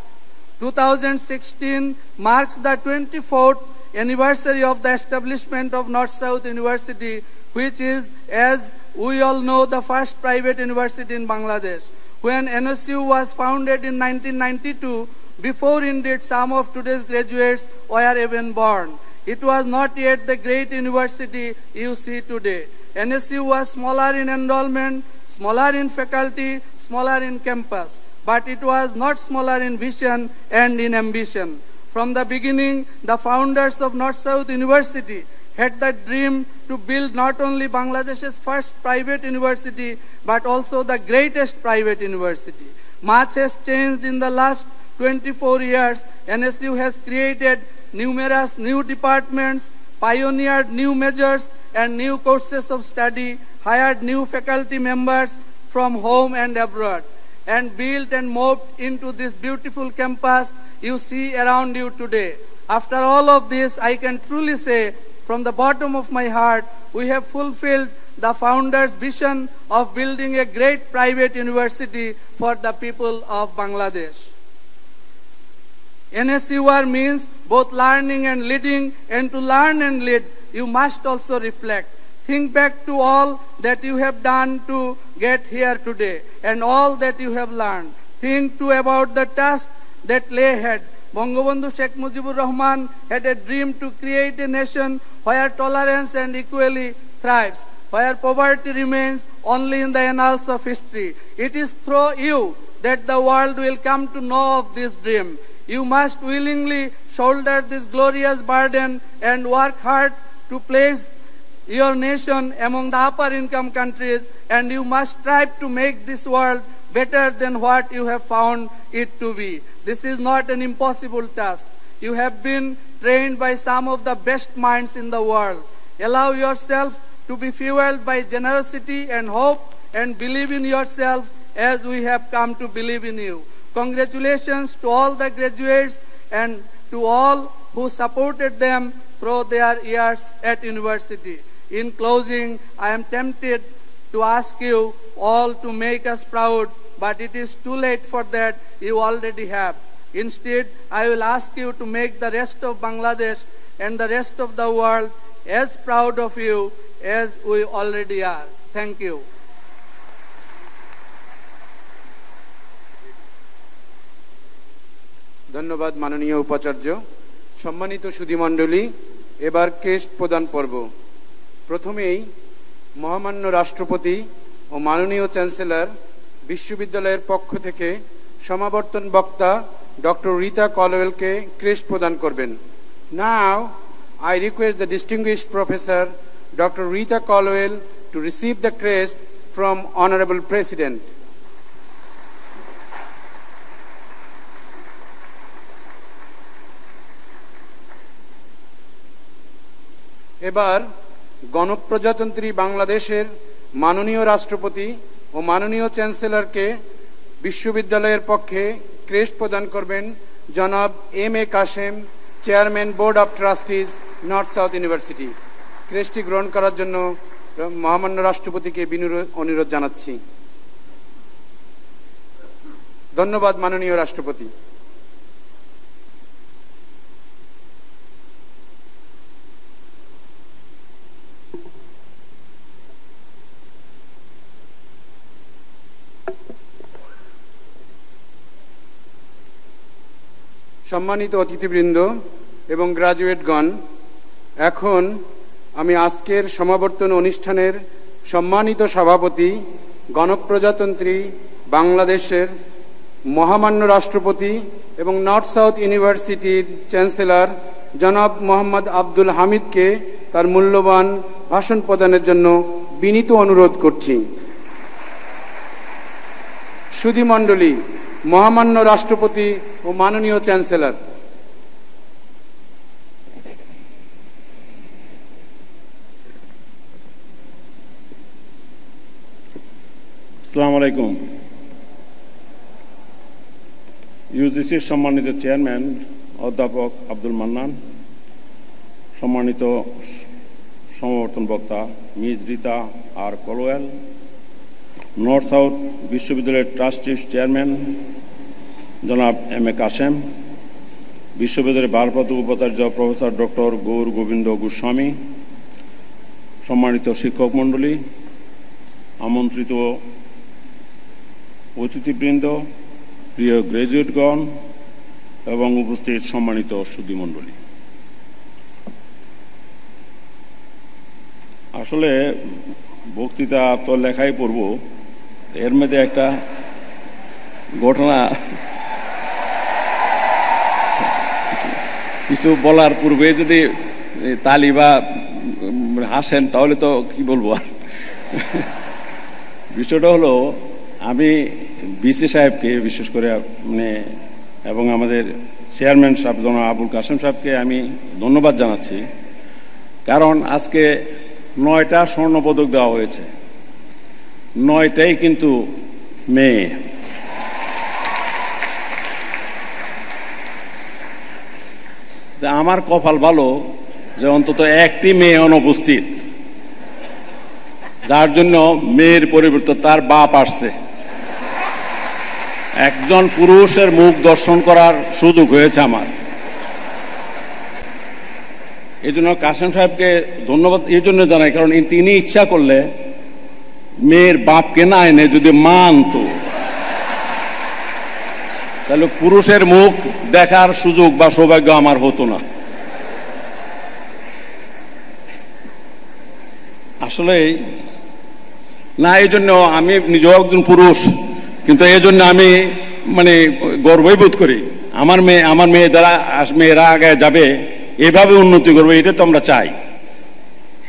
2016 marks the 24th anniversary of the establishment of North-South University, which is, as we all know, the first private university in Bangladesh. When NSU was founded in 1992, before indeed some of today's graduates were even born. It was not yet the great university you see today. NSU was smaller in enrollment, smaller in faculty, smaller in campus, but it was not smaller in vision and in ambition. From the beginning, the founders of North-South University had the dream to build not only Bangladesh's first private university, but also the greatest private university. Much has changed in the last 24 years. NSU has created numerous new departments, pioneered new measures and new courses of study, hired new faculty members from home and abroad, and built and moved into this beautiful campus you see around you today. After all of this, I can truly say from the bottom of my heart, we have fulfilled the founder's vision of building a great private university for the people of Bangladesh. NSUR means both learning and leading, and to learn and lead, you must also reflect. Think back to all that you have done to get here today and all that you have learned. Think too about the task that lay ahead. Bangabandhu Sheikh Mujibur Rahman had a dream to create a nation where tolerance and equality thrives, where poverty remains only in the annals of history. It is through you that the world will come to know of this dream. You must willingly shoulder this glorious burden and work hard to place your nation among the upper income countries, and you must strive to make this world better than what you have found it to be. This is not an impossible task. You have been trained by some of the best minds in the world. Allow yourself to be fueled by generosity and hope and believe in yourself as we have come to believe in you. Congratulations to all the graduates and to all who supported them through their years at university. In closing, I am tempted to ask you all to make us proud, but it is too late for that. You already have. Instead, I will ask you to make the rest of Bangladesh and the rest of the world as proud of you as we already are. Thank you. ধন্যবাদ মাননীয় উপাচার্য। সম্মানিত সুধীমণ্ডলী এবার কেস্ট প্রদান পর্ব। প্রথমেই মহামান্য রাষ্ট্রপতি ও মাননীয় চ্যান্সেলর, বিশ্ববিদ্যালয়ের পক্ষ থেকে সমাবর্তন বক্তা ডক্টর রীতা কলওয়েলকে ক্রেস্ট প্রদান করবেন। Now, I request the distinguished professor doctor Rita Colwell to receive the crest from honorable president. এবার গণপ্রজাতন্ত্রী বাংলাদেশের মাননীয় রাষ্ট্রপতি ও মাননীয় চ্যান্সেলরকে বিশ্ববিদ্যালয়ের পক্ষে ক্রেস্ট প্রদান করবেন জনাব M A Kashem chairman board of trustees north south university. ক্রেস্টটি গ্রহণ করার জন্য মহামান্য রাষ্ট্রপতিকে অনুরোধ জানাচ্ছি। ধন্যবাদ মাননীয় রাষ্ট্রপতি। সম্মানিত অতিথিবৃন্দ এবং গ্রাজুয়েটগণ, এখন আমি আজকের সমাবর্তন অনুষ্ঠানের সম্মানিত সভাপতি, গণপ্রজাতন্ত্রী বাংলাদেশের মহামান্য রাষ্ট্রপতি এবং নর্থ সাউথ ইউনিভার্সিটির চ্যান্সেলর জনাব মোহাম্মদ আব্দুল হামিদকে তার মূল্যবান ভাষণ প্রদানের জন্য বিনীত অনুরোধ করছি। সুধীমণ্ডলী মহামান্য রাষ্ট্রপতি ও মাননীয় চ্যান্সেলর। আসসালামু আলাইকুম। ইউজিসির সম্মানিত চেয়ারম্যান, অধ্যাপক আব্দুল মান্নান, সম্মানিত সমাবর্তন বক্তা Ms Rita R Colwell north south বিশ্ববিদ্যালয়ের ট্রাস্টিস চেয়ারম্যান জনাব এম এ কাসেম বিশ্ববিদ্যালয়ের ভারপ্রাপ্ত উপাচার্য প্রফেসর ডক্টর গৌর গোবিন্দ গোস্বামী সম্মানিত শিক্ষক মণ্ডলী, আমন্ত্রিত অতিথিবৃন্দ, প্রিয় গ্র্যাজুয়েটগণ এবং উপস্থিত সম্মানিত সুধীমণ্ডলী আসলে বক্তৃতা তো লেখাই পড়ব এর মধ্যে একটা ঘটনা কিছু বলার পূর্বে যদি তালি বা হাসেন, তাহলে তো কি বলব আর? বিষয়টা হলো, আমি বিসি সাহেবকে বিশেষ করে মানে এবং আমাদের চেয়ারম্যান সাহেব জনাব আবুল কাসেম সাহেবকে আমি ধন্যবাদ জানাচ্ছি। কারণ আজকে নয়টা স্বর্ণপদক দেওয়া হয়েছে। নয়টাই কিন্তু মেয়ে। আমার কপাল ভালো যে অন্তত একটি মেয়ে অনুপস্থিত। যার জন্য মেয়ের পরিবর্তে তার বাপ আসছে। একজন পুরুষের মুখ দর্শন করার সুযোগ হয়েছে আমার। এই জন্য কাসেম সাহেবকে ধন্যবাদ এই জন্য জানাই, কারণ তিনি ইচ্ছা করলে মেয়ের বাপকে না এনে যদি মা আনত তাহলে পুরুষের মুখ দেখার সুযোগ বা সৌভাগ্য আমার হতো না। আসলে না, এই জন্য আমি নিজেও একজন পুরুষ, কিন্তু এই জন্য আমি মানে গর্বই বোধ করি। আমার মেয়ে আমার মেয়ে যারা, মেয়েরা আগে যাবে, এভাবে উন্নতি করবে এটা তো আমরা চাই।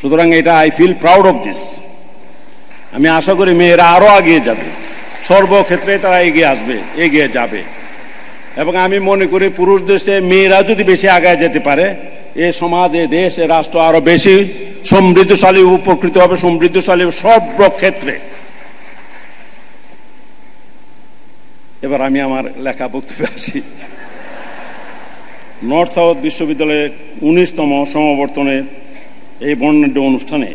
সুতরাং এটা I feel proud of this আমি আশা করি মেয়েরা আরও এগিয়ে যাবে। সর্বক্ষেত্রে তারা এগিয়ে আসবে, এগিয়ে যাবে। এবং আমি মনে করি পুরুষ দেশে মেয়েরা যদি বেশি আগায় যেতে পারে, এ সমাজ, এ দেশ, এ রাষ্ট্র আরও বেশি সমৃদ্ধশালী, উপকৃত হবে সমৃদ্ধশালী হবে সব ক্ষেত্রে এবার আমি আমার লেখা বক্তব্যে আসি। নর্থ সাউথ বিশ্ববিদ্যালয়ের উনিশতম সমাবর্তনের এই বর্ণাঢ্য অনুষ্ঠানে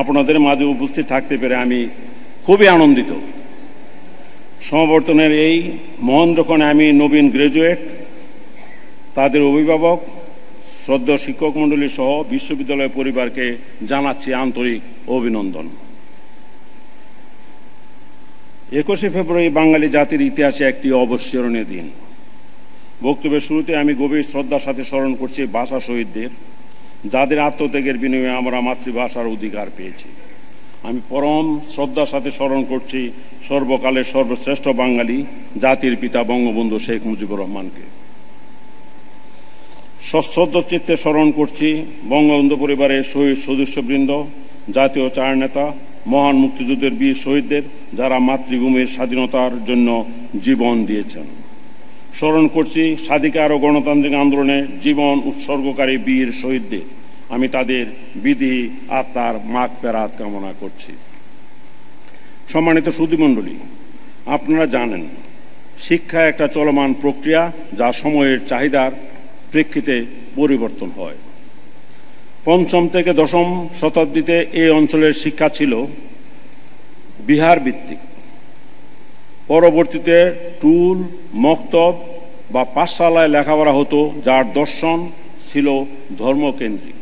আপনাদের মাঝে উপস্থিত থাকতে পেরে আমি খুবই আনন্দিত। সমাবর্তনের এই মহেন্দ্রক্ষণে আমি নবীন গ্রাজুয়েট তাদের অভিভাবক, শ্রদ্ধা শিক্ষক মণ্ডলী সহ বিশ্ববিদ্যালয় পরিবারকে জানাচ্ছি আন্তরিক অভিনন্দন। একুশে ফেব্রুয়ারি বাঙালি জাতির ইতিহাসে একটি অবস্মরণীয় দিন। বক্তব্যের শুরুতে আমি গভীর শ্রদ্ধার সাথে স্মরণ করছি ভাষা শহীদদের। যাদের আত্মত্যাগের বিনিময়ে আমরা মাতৃভাষার অধিকার পেয়েছি। আমি পরম শ্রদ্ধার সাথে স্মরণ করছি সর্বকালের সর্বশ্রেষ্ঠ বাঙালি জাতির পিতা বঙ্গবন্ধু শেখ মুজিবুর রহমানকে। সশ্রদ্ধ চিত্তে স্মরণ করছি বঙ্গবন্ধু পরিবারের শহীদ সদস্যবৃন্দ, জাতীয় চার নেতা, মহান মুক্তিযুদ্ধের বীর শহীদদের যারা মাতৃভূমির স্বাধীনতার জন্য জীবন দিয়েছেন। স্মরণ করছি স্বাধিকার ও গণতান্ত্রিক আন্দোলনে জীবন উৎসর্গকারী বীর শহীদদের। আমি তাদের বিধি, আত্মার মাগ ফেরাত কামনা করছি। সম্মানিত সুধীমণ্ডলী, আপনারা জানেন শিক্ষা একটা চলমান প্রক্রিয়া যা সময়ের চাহিদার প্রেক্ষিতে পরিবর্তন হয়। পঞ্চম থেকে দশম শতাব্দীতে এই অঞ্চলের শিক্ষা ছিল বিহার ভিত্তিক। পরবর্তীতে টুল, মক্তব বা পাঠশালায় লেখাপড়া হতো, যার দর্শন ছিল ধর্মকেন্দ্রিক।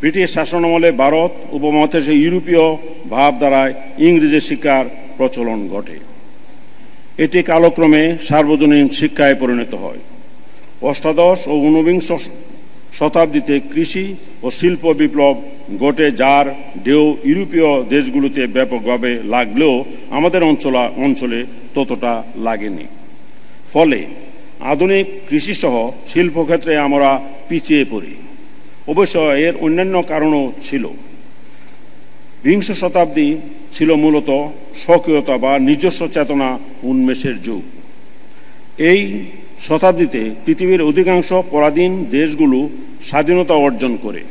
ব্রিটিশ শাসনামলে ভারত উপমহাদেশে ইউরোপীয় ভাবধারায় ইংরেজি শিক্ষার প্রচলন ঘটে। এটি কালক্রমে সার্বজনীন শিক্ষায় পরিণত হয়। অষ্টাদশ ও ঊনবিংশ শতাব্দীতে কৃষি ও শিল্প বিপ্লব ঘটে যার ঢেউ ইউরোপীয় দেশগুলোতে ব্যাপকভাবে লাগলেও আমাদের অঞ্চল, অঞ্চলে ততটা লাগেনি। ফলে আধুনিক কৃষিসহ শিল্পক্ষেত্রে আমরা পিছিয়ে পড়ি। অবশ্য এর অন্যান্য কারণও ছিল। বিংশ শতাব্দী ছিল মূলত স্বকীয়তা বা নিজস্ব চেতনা উন্মেষের যুগ। এই শতাব্দীতে পৃথিবীর অধিকাংশ পরাধীন দেশগুলো স্বাধীনতা অর্জন করে।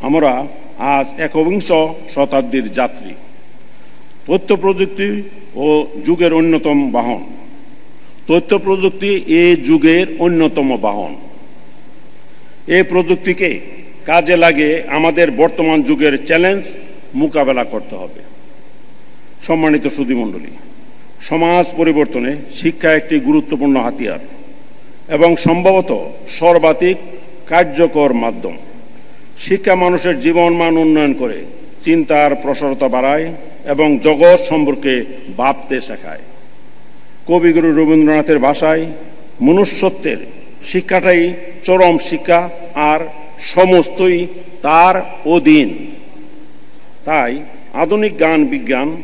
আমরা আজ একবিংশ শতাব্দীর যাত্রী। তথ্য প্রযুক্তি ও যুগের অন্যতম বাহন। তথ্য প্রযুক্তি এ যুগের অন্যতম বাহন। এ প্রযুক্তিকে কাজে লাগে আমাদের বর্তমান যুগের চ্যালেঞ্জ মোকাবেলা করতে হবে। সম্মানিত সুধীমণ্ডলী, সমাজ পরিবর্তনে শিক্ষা একটি গুরুত্বপূর্ণ হাতিয়ার। এবং সম্ভবত সর্বাধিক কার্যকর মাধ্যম। শিক্ষা মানুষের জীবন মান উন্নয়ন করে চিন্তার প্রসারতা বাড়ায় এবং জগৎ সম্পর্কে ভাবতে শেখায়। কবিগুরু রবীন্দ্রনাথের ভাষায়, মনুষ্যত্বের শিক্ষাটাই চরম শিক্ষা আর সমস্তই তার অধীন। তাই আধুনিক জ্ঞান বিজ্ঞান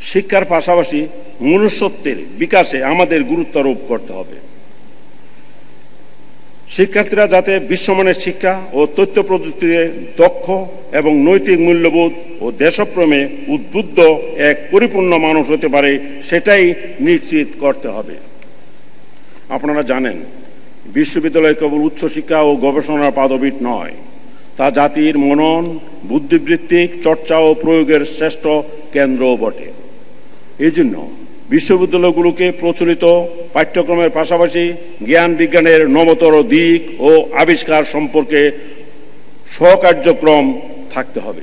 শিক্ষার পাশাপাশি মনুষ্যত্বের বিকাশে আমাদের গুরুত্বারোপ করতে হবে। শিক্ষার্থীরা যাতে বিশ্বমানের শিক্ষা ও তথ্য প্রযুক্তিতে দক্ষ এবং নৈতিক মূল্যবোধ ও দেশপ্রেমে উদ্বুদ্ধ এক পরিপূর্ণ মানুষ হতে পারে, সেটাই নিশ্চিত করতে হবে। আপনারা জানেন, বিশ্ববিদ্যালয় কেবল উচ্চশিক্ষা ও গবেষণার পাদবীট নয়, তা জাতির মনন, বুদ্ধিবৃত্তিক, চর্চা ও প্রয়োগের শ্রেষ্ঠ কেন্দ্রও বটে। এই জন্য বিশ্ববিদ্যালয়গুলোকে প্রচলিত পাঠ্যক্রমের পাশাপাশি জ্ঞান বিজ্ঞানের নবতর দিক ও আবিষ্কার সম্পর্কে সহকার্যক্রম থাকতে হবে।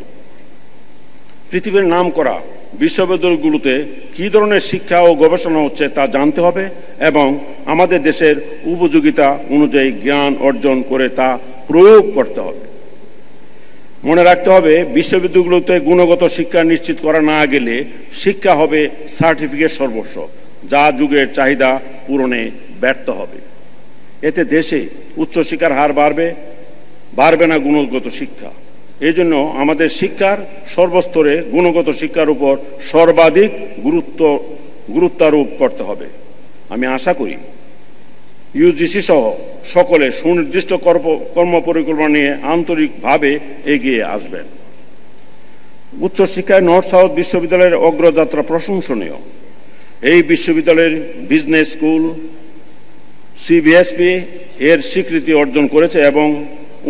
পৃথিবীর নাম করা বিশ্ববিদ্যালয়গুলোতে কী ধরনের শিক্ষা ও গবেষণা হচ্ছে তা জানতে হবে এবং আমাদের দেশের উপযোগিতা অনুযায়ী জ্ঞান অর্জন করে তা প্রয়োগ করতে হবে। মনে রাখতে হবে, বিশ্ববিদ্যালয়গুলোতে গুণগত শিক্ষা নিশ্চিত করা না গেলে শিক্ষা হবে সার্টিফিকেট সর্বস্ব, যা যুগের চাহিদা পূরণে ব্যর্থ হবে। এতে দেশে উচ্চশিক্ষার হার বাড়বে বাড়বে না গুণগত শিক্ষা। এই জন্য আমাদের শিক্ষার সর্বস্তরে গুণগত শিক্ষার উপর সর্বাধিক গুরুত্ব, গুরুত্বারোপ করতে হবে। আমি আশা করি ইউজিসি সহ সকলে সুনির্দিষ্ট কর্মপরিকল্পনা নিয়ে আন্তরিকভাবে এগিয়ে আসবেন। উচ্চশিক্ষায় নর্থ সাউথ বিশ্ববিদ্যালয়ের অগ্রযাত্রা প্রশংসনীয়। এই বিশ্ববিদ্যালয়ের বিজনেস স্কুল সিবিএসপি এর স্বীকৃতি অর্জন করেছে এবং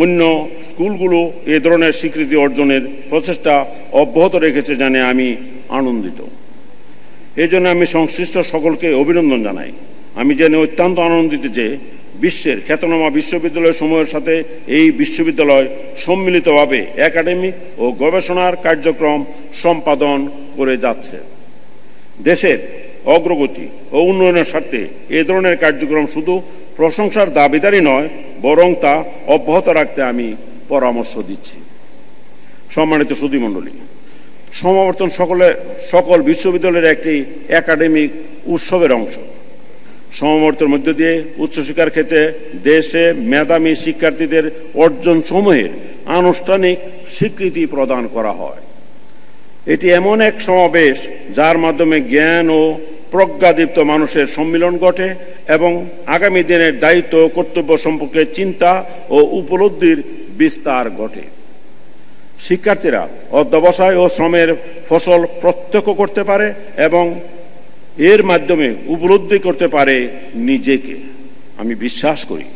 অন্য স্কুলগুলো এ ধরনের স্বীকৃতি অর্জনের প্রচেষ্টা অব্যাহত রেখেছে জানে আমি আনন্দিত। এই জন্য আমি সংশ্লিষ্ট সকলকে অভিনন্দন জানাই। আমি জেনে অত্যন্ত আনন্দিত যে বিশ্বের খ্যাতনামা বিশ্ববিদ্যালয় সমূহের সাথে এই বিশ্ববিদ্যালয় সম্মিলিতভাবে একাডেমিক ও গবেষণার কার্যক্রম সম্পাদন করে যাচ্ছে। দেশের অগ্রগতি ও উন্নয়নের স্বার্থে এ ধরনের কার্যক্রম শুধু প্রশংসার দাবিদারই নয়, বরং তা অব্যাহত রাখতে আমি পরামর্শ দিচ্ছি। সম্মানিত সুধীমণ্ডলী সমাবর্তন সকলে সকল বিশ্ববিদ্যালয়ের একটি একাডেমিক উৎসবের অংশ। সমাবর্তনের মধ্য দিয়ে উচ্চশিক্ষার ক্ষেত্রে দেশে মেধামী শিক্ষার্থীদের অর্জন সমূহের আনুষ্ঠানিক স্বীকৃতি প্রদান করা হয়। এটি এমন এক সমাবেশ যার মাধ্যমে জ্ঞান ও প্রজ্ঞাদীপ্ত মানুষের সম্মিলন ঘটে এবং আগামী দিনের দায়িত্ব কর্তব্য সম্পর্কে চিন্তা ও উপলব্ধির বিস্তার ঘটে। শিক্ষার্থীরা অধ্যবসায় ও শ্রমের ফসল প্রত্যক্ষ করতে পারে এবং এর মাধ্যমে উপলব্ধি করতে পারে নিজেকে। আমি বিশ্বাস করি,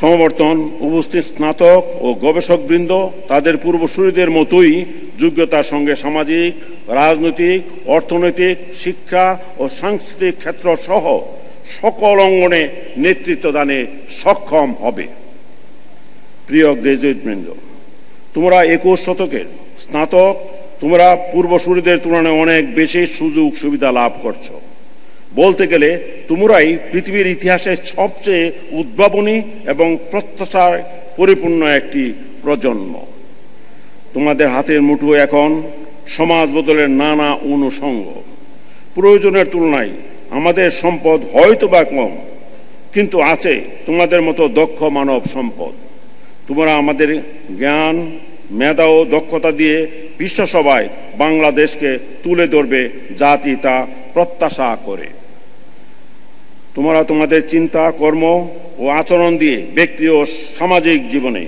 সমবর্তন, উপস্থিত স্নাতক ও গবেষকবৃন্দ তাদের পূর্বসূরীদের মতোই যোগ্যতার সঙ্গে সামাজিক, রাজনৈতিক, অর্থনৈতিক, শিক্ষা ও সাংস্কৃতিক ক্ষেত্র সহ সকল অঙ্গনে নেতৃত্ব দানে সক্ষম হবে। প্রিয় গ্রাজুয়েটবৃন্দ তোমরা একুশ শতকের স্নাতক তোমরা পূর্বসূরীদের তুলনায় অনেক বেশি সুযোগ সুবিধা লাভ করছ। বলতে গেলে, তোমরাই পৃথিবীর ইতিহাসে সবচেয়ে উদ্ভাবনী এবং প্রত্যাশার পরিপূর্ণ একটি প্রজন্ম। তোমাদের হাতের মুঠো এখন সমাজ বদলের নানা অনুষঙ্গ। প্রয়োজনের তুলনায় আমাদের সম্পদ হয়তো বা কম, কিন্তু আছে তোমাদের মতো দক্ষ মানব সম্পদ। তোমরা আমাদের জ্ঞান, মেধা ও দক্ষতা দিয়ে বিশ্বসভায় বাংলাদেশকে তুলে ধরবে জাতি তা প্রত্যাশা করে। তোমরা তোমাদের চিন্তা, কর্ম ও আচরণ দিয়ে ব্যক্তি ও সামাজিক জীবনে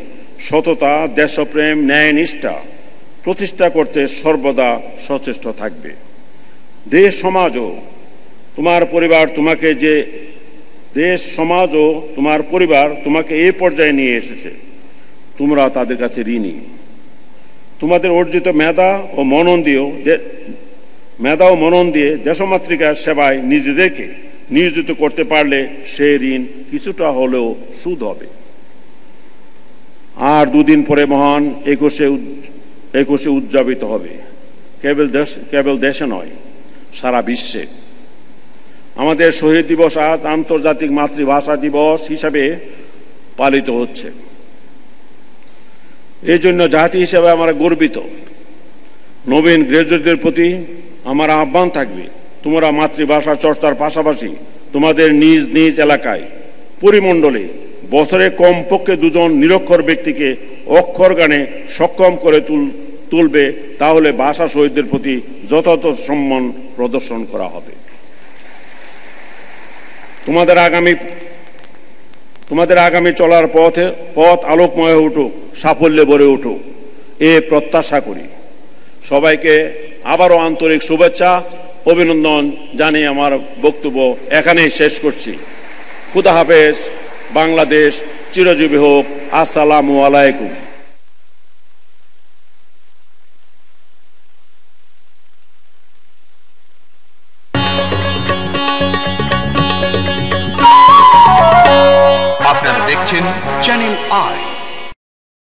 সততা, দেশপ্রেম, ন্যায়, নিষ্ঠা প্রতিষ্ঠা করতে সর্বদা সচেষ্ট থাকবে। দেশ সমাজও তোমার পরিবার তোমাকে যে দেশ, সমাজ ও তোমার পরিবার তোমাকে এই পর্যায়ে নিয়ে এসেছে, তোমরা তাদের কাছে ঋণী। তোমাদের অর্জিত মেধা ও মনন দিয়েও মেধা ও মনন দিয়ে দেশমাতৃকার সেবায় নিজেদেরকে নিয়োজিত করতে পারলে সে ঋণ কিছুটা হলেও সুদ হবে। আর দুদিন পরে মহান একুশে একুশে উদযাপিত হবে। কেবল দেশ, কেবল দেশে নয়, সারা বিশ্বে। আমাদের শহীদ দিবস আজ আন্তর্জাতিক মাতৃভাষা দিবস হিসাবে পালিত হচ্ছে। এই জন্য জাতি হিসেবে আমরা গর্বিত। নবীন গ্রাজুয়েটদের প্রতি আমার আহ্বান থাকবে, তোমরা মাতৃভাষা চর্চার পাশাপাশি তোমাদের নিজ নিজ এলাকায়, পরিমণ্ডলে বছরে কমপক্ষে দুজন নিরক্ষর ব্যক্তিকে অক্ষর গানে সক্ষম করে তুল, তুলবে, তাহলে ভাষা শহীদদের প্রতি যথাযথ সম্মান প্রদর্শন করা হবে। তোমাদের আগামী তোমাদের আগামী চলার পথে, পথ আলোকময় উঠুক, সাফল্যে ভরে উঠুক। এ প্রত্যাশা করি। সবাইকে আবারও আন্তরিক শুভেচ্ছা, অভিনন্দন জানিয়ে আমার বক্তব্য এখানেই শেষ করছি। খুদা হাফেজ, বাংলাদেশ চিরজীবী হোক। আসসালামু আলাইকুম।